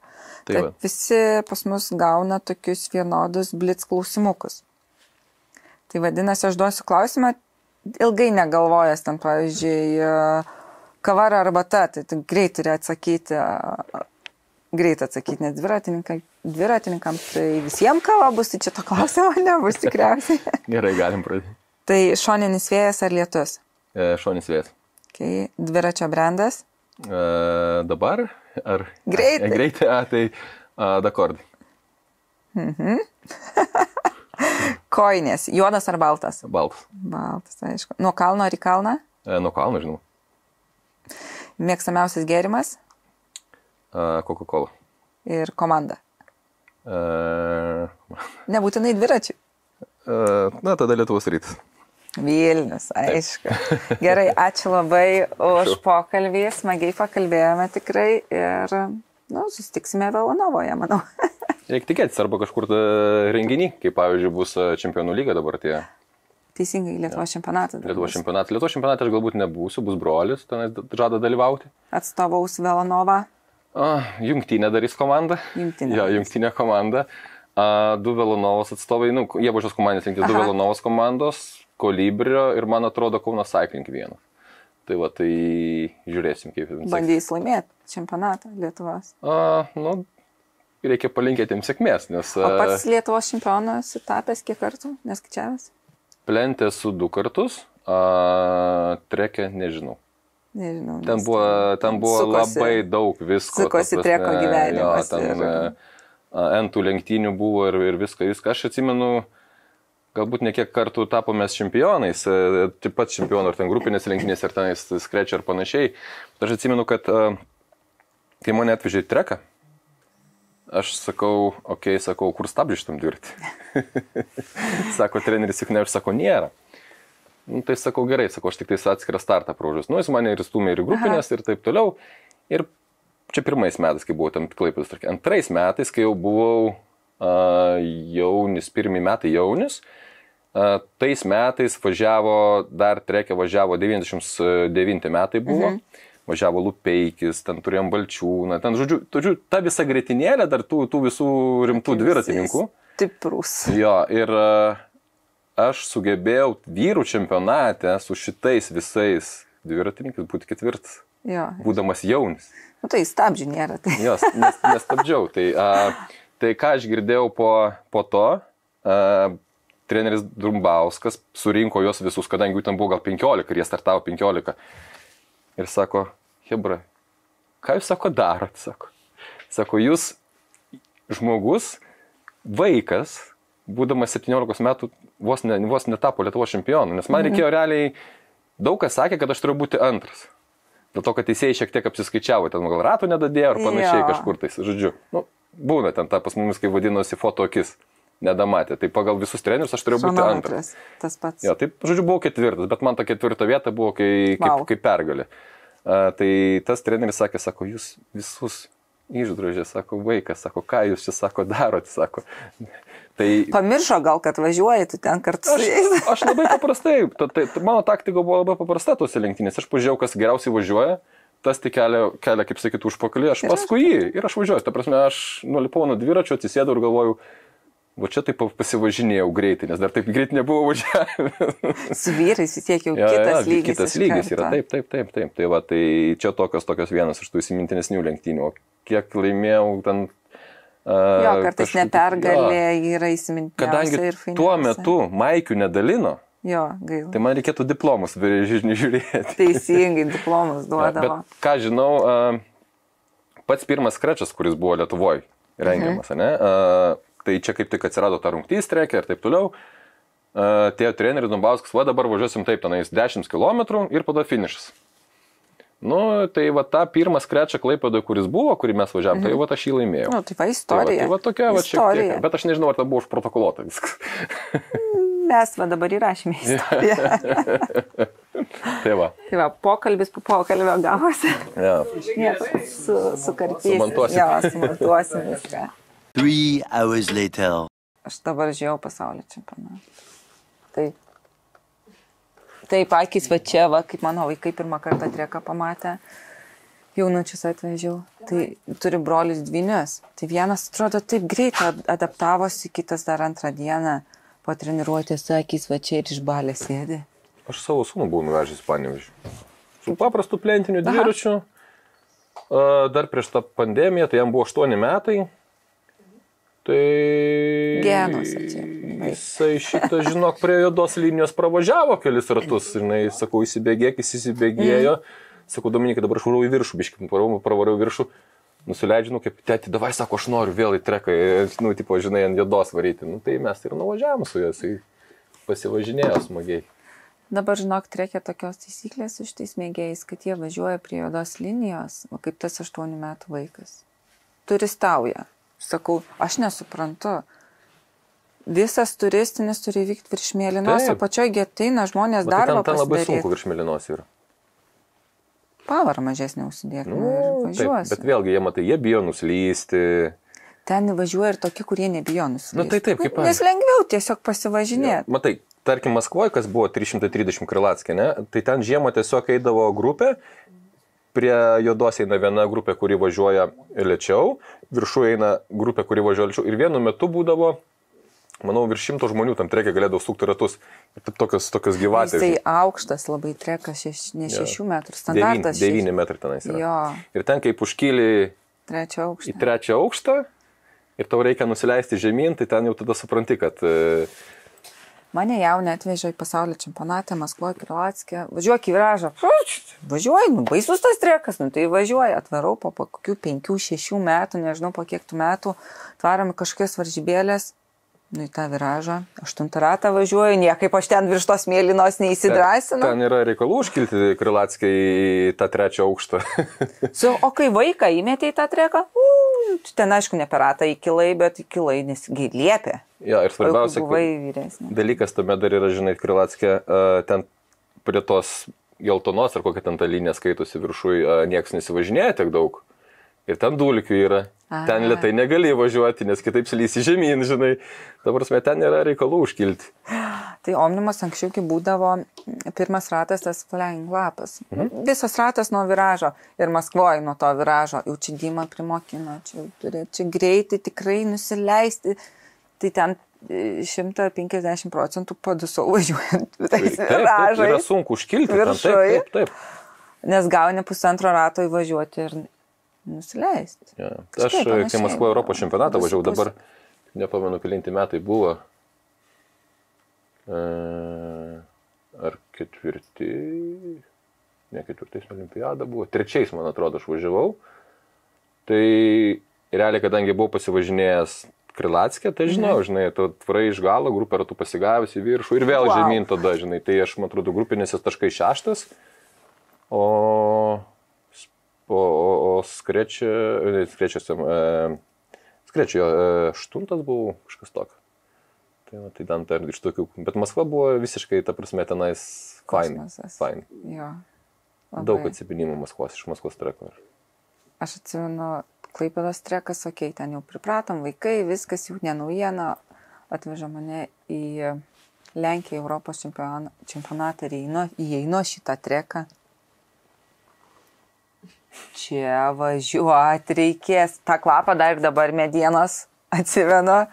Tai va. visi pas mus gauna tokius vienodus blitz klausimukus. Tai vadinasi, aš duosiu klausimą, ilgai negalvojęs ten, pavyzdžiui, e, kava ar arbata, tai tu greit turi atsakyti, greit atsakyti, nes dviratininkai, dviratininkams tai visiems kava bus, tai čia to klausimo nebus tikriausiai. Gerai, galim pradėti. tai šoninis vėjas ar lietus? E, šonis vėjas. Okay. Dviračio brandas, dabar? Ar? Greitai. Greitai, a, tai a, dakordai. koinės, juodas ar baltas? Baltas. Baltas, aišku. Nuo kalno ar į kalną? E, nuo kalno, žinau. Mėgstamiausias gėrimas E, Coca-Cola. ir komanda. E, Nebūtinai dviračiai. e, na, tada Lietuvos rytas. Vilnius, aišku. Gerai, ačiū labai už pokalbį, smagiai pakalbėjome tikrai ir, nu, susitiksime Velanovoje, manau. Reikia tikėtis arba kažkur ta renginį, kaip pavyzdžiui bus e, čempionų lyga dabar tie Teisingai, Lietuvos čempionatas. dar Lietuvos čempionatas. Lietuvos čempionatas aš galbūt nebūsiu, bus brolis, ten žada dalyvauti. Atstovaus Velanovą. Jungtinė darys komanda. Jungtinė Jo, jungtinė komanda. A, du Velonovos atstovai, nu, jie buvo šios komandos rinkti, du Aha. Velonovos komandos, Kolibrio ir man atrodo Kauno Cycling vienas. Tai va, tai žiūrėsim, kaip jis. Bandys laimėti čempionatą Lietuvos. A, nu, reikia palinkėti jiems sėkmės, nes O pats Lietuvos čempionas tapęs kiek kartų, neskaičiavęs? plentė su du kartus, a, trekė nežinau. Nežinau. Ten buvo, ten buvo sukosi- labai daug visko. sukosi treko gyvenimas Jo, ten ir... entų lenktynių buvo ir, ir viską, viską. Aš atsimenu, galbūt ne kiek kartų tapomės čempionais, e, taip pat čempionų, ar ten grupinės lenktynės, ar ten skrečia ar panašiai. Aš atsimenu, kad e, kai mane atvežė į treką, aš sakau, okei, okay, sakau, kur stabdžiu šitam dviratį. sako, treneris juk ne, aš sako, nėra. Nu, tai sakau gerai, sakau, aš tik tais atskirą startą praužus. Nu, jis mane ir stumė ir grupinės ir taip toliau. Ir čia pirmais metais, kai buvau tam klaipės, antrais metais, kai jau buvau uh, jaunis, pirmie metai jaunis, uh, tais metais važiavo, dar trekė važiavo 99 metai buvo. Mhm. Važiavo Lupeikis, ten turėjom Balčiūną, ten, žodžiu, žodžiu, ta visa greitinėlė dar tų, tų visų rimtų dviratininkų. Stiprus. Jo, ir uh, aš sugebėjau vyrų čempionate su šitais visais dviratininkais būti ketvirtas, Jo. būdamas jaunis. Nu, tai stabdžių nėra. Tai. Jos, nes, nestabdžiau. Tai, uh, tai ką aš girdėjau po, po to, uh, treneris Drumbauskas surinko juos visus, kadangi jų ten buvo gal 15 ir jie startavo 15. Ir sako, Hebra, ką jūs sako darot, sako. Sako, jūs žmogus, vaikas, būdamas 17 metų, vos, ne, vos netapo Lietuvos čempionu, nes man reikėjo realiai, daug kas sakė, kad aš turiu būti antras. Dėl to, kad teisėjai šiek tiek apsiskaičiavo, ten gal ratų nedadėjo ar panašiai Jo. kažkur tais, žodžiu. Nu, būna ten ta pas mumis, kaip vadinosi, foto akis, nedamatė. Tai pagal visus trenerius aš turėjau būti antras. Tas pats. Jo, taip, žodžiu, buvau ketvirtas, bet man ta ketvirta vieta buvo kai, kaip, Vau. kaip pergalė. A, tai tas treneris sakė, sako, jūs visus išdrožė, sako, vaikas, sako, ką jūs čia, sako, darot, sako. Tai Pamiršo gal, kad važiuoji tu ten kartu su aš, jais. aš labai paprastai, ta, tai, mano taktika buvo labai paprasta tose lenktynėse. Aš pažiūrėjau, kas geriausiai važiuoja, tas tik kelia, kelia kaip sakyt, užpakalį, aš paskui jį ir aš važiuoju. Ta prasme, aš nulipau nuo dviračio, atsisėdau ir galvoju, va čia taip pasivažinėjau greitai, nes dar taip greit nebuvo važiavęs. Su vyrais vis tiek jau Jo, kitas jo, lygis. Kitas lygis yra, taip, taip, taip, taip. Tai, va, tai čia tokios, tokios vienas iš tų įsimintinesnių lenktynių. O kiek laimėjau ten... Uh, Jo, kartais nepergalė yra įsiminti. Kadangi ir tuo metu Maikių nedalino, Jo, gaila. tai man reikėtų diplomus vyrižinių žiūrėti. Teisingai diplomus Bet duodavo. ką žinau, uh, pats pirmas krečas, kuris buvo Lietuvoje rengiamas, mhm. ne? Uh, tai čia kaip tik atsirado ta rungtys trekė ir taip toliau. Uh, tie treneris Dumbauskas, va dabar važiuosim taip, tenais 10 km ir pada finišas. Nu, tai va tą pirmą skrečą Klaipėdoje, kuris buvo, kurį mes važiavom, mhm. tai va aš jį laimėjau. Nu, tai va Tai va, istorija. tai va tokia va šiek Istorija. tiek. Bet aš nežinau, ar tai buvo užprotokoluota viskas. Mes va dabar įrašėme istoriją. tai va. tai va, pokalbis po pokalbio gavosi. Ja. Nieko, su, sukarpysim. Sumontuosim. Jo, sumontuosim viską. Three hours later. Aš dabar žiūrėjau pasaulio čempionatą. Tai. Taip, akis va čia, va, kaip mano vaikai pirmą kartą trieką pamatė, jaunučius atvežiau. Tai turi brolius dvynius. Tai vienas, atrodo, taip greitai ad- adaptavosi, kitas dar antrą dieną po treniruotės akis va čia ir išbalė sėdi. Aš savo sūnų buvau nuvežęs į Panevežį. Su paprastu plentiniu dviračiu. A, Dar prieš tą pandemiją, tai jam buvo 8 metai. Tai... Genuose čia. Jisai šitą, žinok, prie juodos linijos pravažiavo kelis ratus. Žinai, sakau, įsibėgėk, jis įsibėgėjo. Sakau, Dominikai, dabar aš varau į viršų, biškai, pravariau viršų. Nusileidžiu, nu, kaip tėti, davai, sako, aš noriu vėl į treką, nu, tipo, žinai, ant juodos varyti. Nu, tai mes ir nuvažiavom su juo, jisai pasivažinėjo smagiai. Dabar, žinok, reikia tokios taisyklės su šitais mėgėjais, kad jie važiuoja prie juodos linijos, o kaip tas 8 metų vaikas. Turistauja. Sakau, aš nesuprantu. Visas turistinis turi vykti virš mėlynos, o Taip. pačioj gėtaina žmonės Bet tai darbą ten, ten labai sunku virš mėlynos yra. Pavarą mažesnį užsidėk nu, ir taip, važiuosi. bet vėlgi, jie matai, jie bijo nuslysti. Ten važiuoja ir tokie, kurie nebijo nusileisti. Nu, tai taip, kaip aš. Nes lengviau tiesiog pasivažinėti. Matai, tarkim, Maskvoje, kas buvo 330 Krilatskė, ne, tai ten žiemą tiesiog eidavo grupė, prie juodos eina viena grupė, kuri važiuoja lėčiau, viršų eina grupė, kuri važiuoja lėčiau ir vienu metu būdavo, manau, virš šimto žmonių tam trekė galėdavo sukti ratus. Ir taip tokios, tokios gyvatės. Jisai aukštas labai trekas, šeš, ne Jo. 6 metrų. Standartas 9 šeši- metrai tenais yra. Jo, Ir ten, kaip užkyli trečio į aukštą. trečią aukštą ir tau reikia nusileisti žemyn, tai ten jau tada supranti, kad e, Mane jaunė atvežė į pasaulio čempionatą Maskvoje, Krilatskė. Važiuok į viražą. Važiuoju, nu, baisus tas trekas, nu tai važiuoju, atvarau po, po kokių penkių, šešių metų, nežinau po kiek tų metų, tvarom kažkokias varžybėlės. Nu, į tą viražą, aštuntą ratą važiuoju, niekaip aš ten virš tos mėlynos neįsidrasinu. ten yra reikalų užkilti Krilatskį į tą trečią aukštą. Su, o kai vaiką įmetė į tą treką, u, ten aišku ne per ratą įkilai, bet įkilai, nes gi liepė. jo, ir svarbiausia, kad dalykas tame dar yra, žinai, Krilatskė, uh, ten prie tos geltonos ar kokia ten ta linija skaitosi viršui, uh, niekas nesivažinėja tiek daug. Ir ten dulkių yra. A. Ten lietai negali važiuoti, nes kitaip slysi žemyn, žinai. Dabar mes ten yra reikalų užkilti. Tai omnimas anksčiau, kai būdavo pirmas ratas, tas flying lapas. Mhm. Visas ratas nuo viražo ir Maskvoje nuo to viražo. Jau čia Dima primokino, čia turi, čia greitai tikrai nusileisti. Tai ten e, 150 procentų padusau važiuojant taip, yra sunku užkilti. ten, Viršuj. Taip, taip, taip. Nes gauni pusantro rato įvažiuoti ir nusileisti. Ja. Aš, kai. Maskvoje Europos čempionatą važiavau, dabar nepamenu, kelinti metai buvo. E, ar ketvirti, ne ketvirtais olimpiada buvo, trečiais, man atrodo, aš važiavau. Tai realiai, kadangi buvau pasivažinėjęs Krilatskė, tai žinau, Mhm. žinai, tu atvarai iš galo, grupė ratų pasigavęs į viršų ir vėl Wow. žemyn tada, žinai, tai aš, man atrodo, grupinėse taškai šeštas, o, o, o, o skrečia, ne, skrečia, e, skrečia, e, aštuntas buvau, kažkas tokio. Tai, va, tai ten dar iš tokių, bet Maskva buvo visiškai, ta prasme, tenais fine. Kosmosas. fine. Jo. Daug Labai. atsipinimų Maskvos iš Maskvos treko. Aš atsimenu, Klaipėdos trekas, okei, okay, ten jau pripratom, vaikai, viskas jau ne naujiena, atveža mane į Lenkiją, Europos čempion- čempionatą ir įeinu šitą treką. Čia važiuoti reikės. Ta klapa dar ir dabar medienos atsimenu.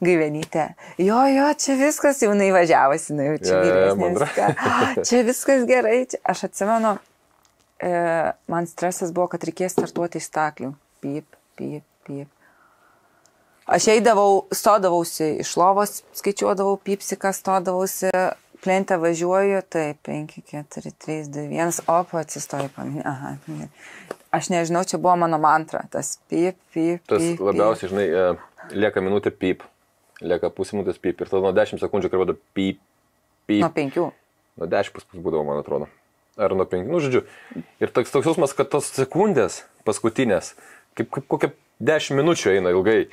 Gyvenytė. Jo, jo, čia viskas jau neįvažiavosi, na jau čia jo, vyresnė. viską. Čia viskas gerai. Čia. Aš atsimenu, e, man stresas buvo, kad reikės startuoti iš staklių. Pyp, pyp, pyp. Aš eidavau, stodavausi iš lovos, skaičiuodavau pypsiką, stodavausi, plentę važiuoju, tai 5, 4, 3, 2, 1, op, atsistoju paminė. Aha. Aš nežinau, čia buvo mano mantra, tas pyp, pyp. Tas pyp, labiausiai, žinai, e, lieka minutė pip, lieka pusė minutės pip ir tada nuo 10 sekundžių karvada pip, pyp. Nuo pip. 5. Nuo 10 pas pus būdavo, man atrodo. ar nuo 5, nu žodžiu. Ir toks toks jausmas, kad tos sekundės paskutinės, kaip, kaip kokia 10 minučių eina ilgai.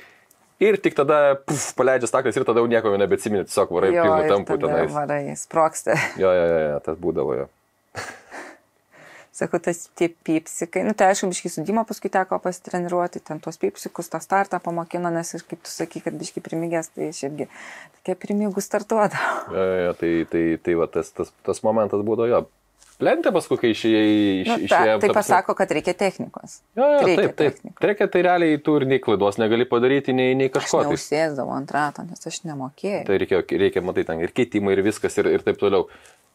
Ir tik tada, puf, paleidžia staklis ir tada jau nieko jau nebeatsimeni, tiesiog varai pilnu tempu tada tenais. Varai, sproksta. Jo, jo, jo, jo, tas būdavo jo. Sakau, tas tie pipsikai. Nu, tai aišku, biškai sudimo paskui teko pasitreniruoti, ten tuos pipsikus, tą startą pamokino, nes ir kaip tu sakai, kad biškai primigęs, tai aš irgi tokia primigų startuodavau. Jo, jo, jo, tai, tai, tai va, tas, tas, tas momentas būdavo jo. Plentė paskui, kai išėjai iš... Nu, ta, tai pasako, kad reikia technikos. Jo, jo, reikia taip, taip. technikos. Reikia, tai realiai tu ir nei klaidos negali padaryti, nei, nei Aš kažko. Tai, neužsėsdavau ant rato, nes aš nemokėjau. tai reikia, reikia matai, ten ir keitimai, ir viskas, ir, ir taip toliau.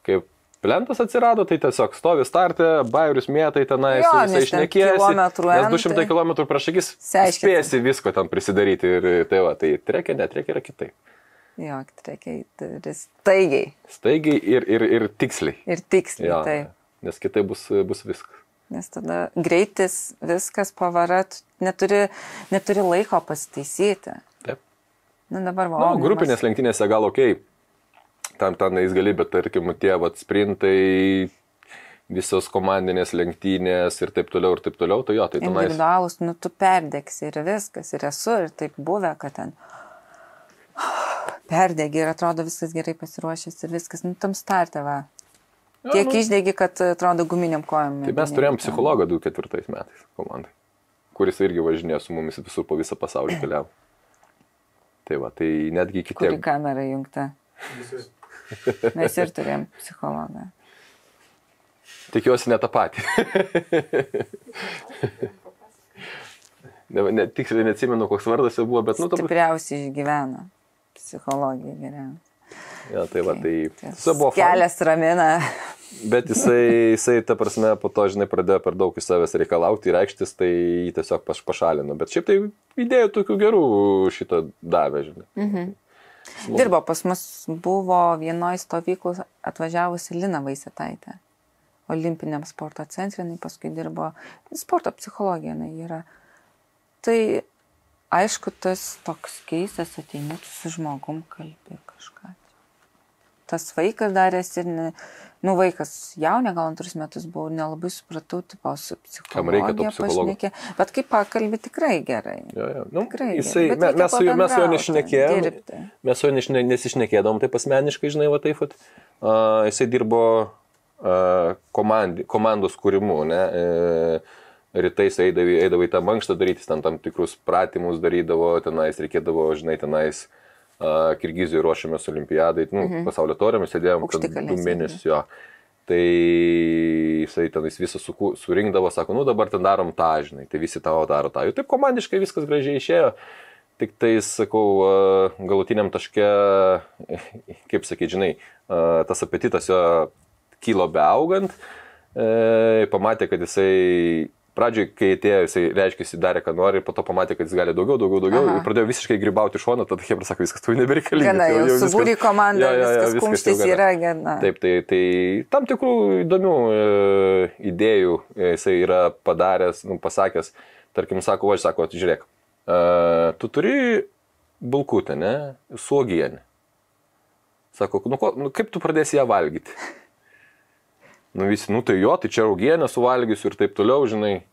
Kai plentas atsirado, tai tiesiog stovi startė, bairius mėtai tenai, Nes N, 200 tai- km prieš akis spėsi visko ten prisidaryti. Ir tai va, tai reikia, net reikia yra kitaip. Jo, reikia eiti staigiai Staigiai ir, ir, ir tiksliai. ir tiksliai. Jo, Taip. nes kitaip bus, bus viskas. Nes tada greitis, viskas pavara, tu neturi, neturi laiko pasitaisyti. Taip. Nu dabar va. Na, Ognimas- grupinės lenktynėse gal ok, tam tenais gali, bet tarkim, tie vat sprintai, visos komandinės lenktynės ir taip toliau, ir taip toliau, tai jo, tai tenais. individualus, nu tu perdegsi ir viskas, ir esu, ir taip buvę, kad ten perdegi ir atrodo viskas gerai pasiruošęs ir viskas, nu tam startę va. Jo, Tiek nu, išdegi, kad atrodo guminiam kojam. Tai mes turėjom psichologą 2004 metais komandai, kuris irgi važinėjo su mumis visur po visą pasaulį keliavo. Tai va, tai netgi Kuri kitiem. kamera jungta. Mes ir turėjom psichologą. Tikiuosi ne tą patį. ne, ne, tiksliai neatsimenu, koks vardas jau buvo, bet, nu. Stipriausiai išgyvena. Psichologija geriausia. Ja, tai va, tai. Fanas. Kelias ramina. Bet jisai, jisai, ta prasme, po to, žinai, pradėjo per daug iš savęs reikalauti ir reikštis, tai jį tiesiog paš- pašalino. Bet šiaip tai idėjų tokių gerų šito davė, žinai. Mhm. Dirbo pas mus, buvo vienoje stovyklų atvažiavusi Lina Vaisetaitė. Olimpiniam sporto centre, jinai paskui dirbo sporto psichologija, jinai yra. Tai aišku, tas toks keistas ateini su žmogum kalbė kažką. Tas vaikas darėsi ir, ne, nu vaikas jaunė, gal antrus metus buvau, nelabai supratau, tipo, su psichologija pašnekė, bet kaip pakalbė tikrai gerai. Jo, jo. Nu, Tikrai jisai, gerai, me, mes, su, juo- mes su juo nešnekėjom. Mes su juo nešne, nesišnekėdom taip asmeniškai, žinai, va taip. vat. Uh, jisai dirbo uh, komandi, komandos kūrimu, ne? Uh, rytais eidavai, eidavai tą mankštą daryti, ten tam tikrus pratimus darydavo, tenais reikėdavo, žinai, tenais uh, Kirgizijai ruošiamės olimpiadai, nu, mhm. pasaulio torėmis sėdėjom du mėnesius jo. Tai jisai tenais visą suku- surinkdavo, sako, nu dabar ten darom tą, žinai, tai visi tavo daro tą. Jau taip komandiškai viskas gražiai išėjo. Tik tai, sakau, galutiniam taške, kaip sakyti, žinai, tas apetitas jo kilo beaugant, e, pamatė, kad jisai Pradžioj, kai atėjo, jisai reiškia, jis darė, ką nori, po to pamatė, kad jis gali daugiau, daugiau, daugiau. Aha. Ir pradėjo visiškai grybauti iš šono, tada Hebra sako, viskas, tu nebereikalingas. Gana, jau, jau viskas- subūrė komandą, Jo, jo, jo, viskas viskas jau kumštis yra gana. Taip, tai, tai tam tikrų įdomių e, idėjų e, jisai yra padaręs, nu, pasakęs, tarkim, sako, va, aš sako, žiūrėk, e, tu turi bulkutę, ne, suogienę. Sako, nu, ko, nu kaip tu pradėsi ją valgyti? Nu visi, nu tai jo, tai čia raugienę suvalgysiu ir taip toliau, žinai.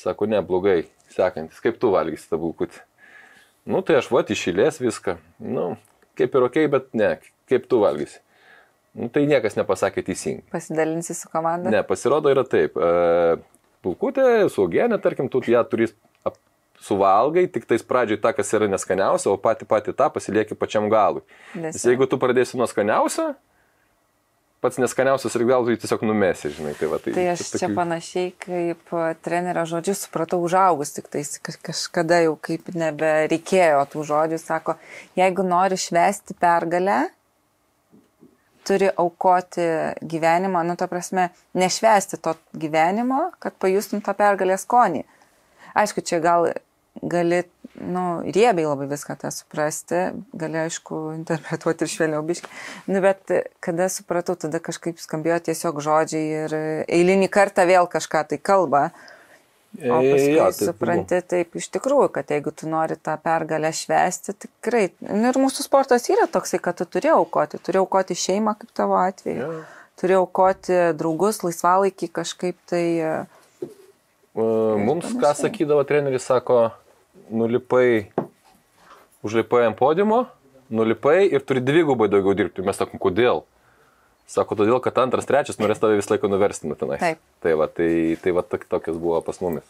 Sako, ne, blogai, sekantis, kaip tu valgysi tą bulkutį? Nu tai aš va, išėlės viską. Nu, kaip ir ok, bet ne, kaip tu valgysi. Nu, tai niekas nepasakė teisingai. Pasidalinsi su komanda? Ne, pasirodo yra taip. E, pulkutė, suogienė, tarkim, tu ją turi suvalgai, tik tais pradžioj tą, kas yra neskaniausia, o pati pati tą pasilieki pačiam galui. Nes Visi. jeigu tu pradėsi nuo skaniausio, pats neskaniausias ir gal tu jį tiesiog numesi, žinai. Tai, va, tai, Tai aš čia panašiai kaip e, trenerio žodžius supratau užaugus, tik kaž- kažkada jau kaip nebereikėjo tų žodžių, sako, jeigu nori švesti pergalę, turi aukoti gyvenimą, nu, ta prasme, nešvesti to gyvenimo, kad pajustum tą pergalės skonį. Aišku, čia gal gali, nu, riebiai labai viską tą suprasti, gali, aišku, interpretuoti ir švelniau biškai. Nu, bet kada supratau, tada kažkaip skambėjo tiesiog žodžiai ir eilinį kartą vėl kažką tai kalba. O paskui jo, jo, tai supranti taip iš tikrųjų, kad jeigu tu nori tą pergalę švesti, tikrai. Nu, ir mūsų sportas yra toksai, kad tu turi aukoti, turi aukoti šeimą kaip tavo atveju. Jo. turi aukoti draugus, laisvalaikį kažkaip tai. e, E, Mums ką sakydavo treneris, sako, nulipai, užlipai ant podimo, nulipai ir turi dvigubai daugiau dirbti. Mes sakom, kodėl? Sako, todėl, kad antras, trečias norės tave visą laiką nuversti nuo tenais. Taip. Tai va, tai, tai va tok- tokios buvo pas mumis.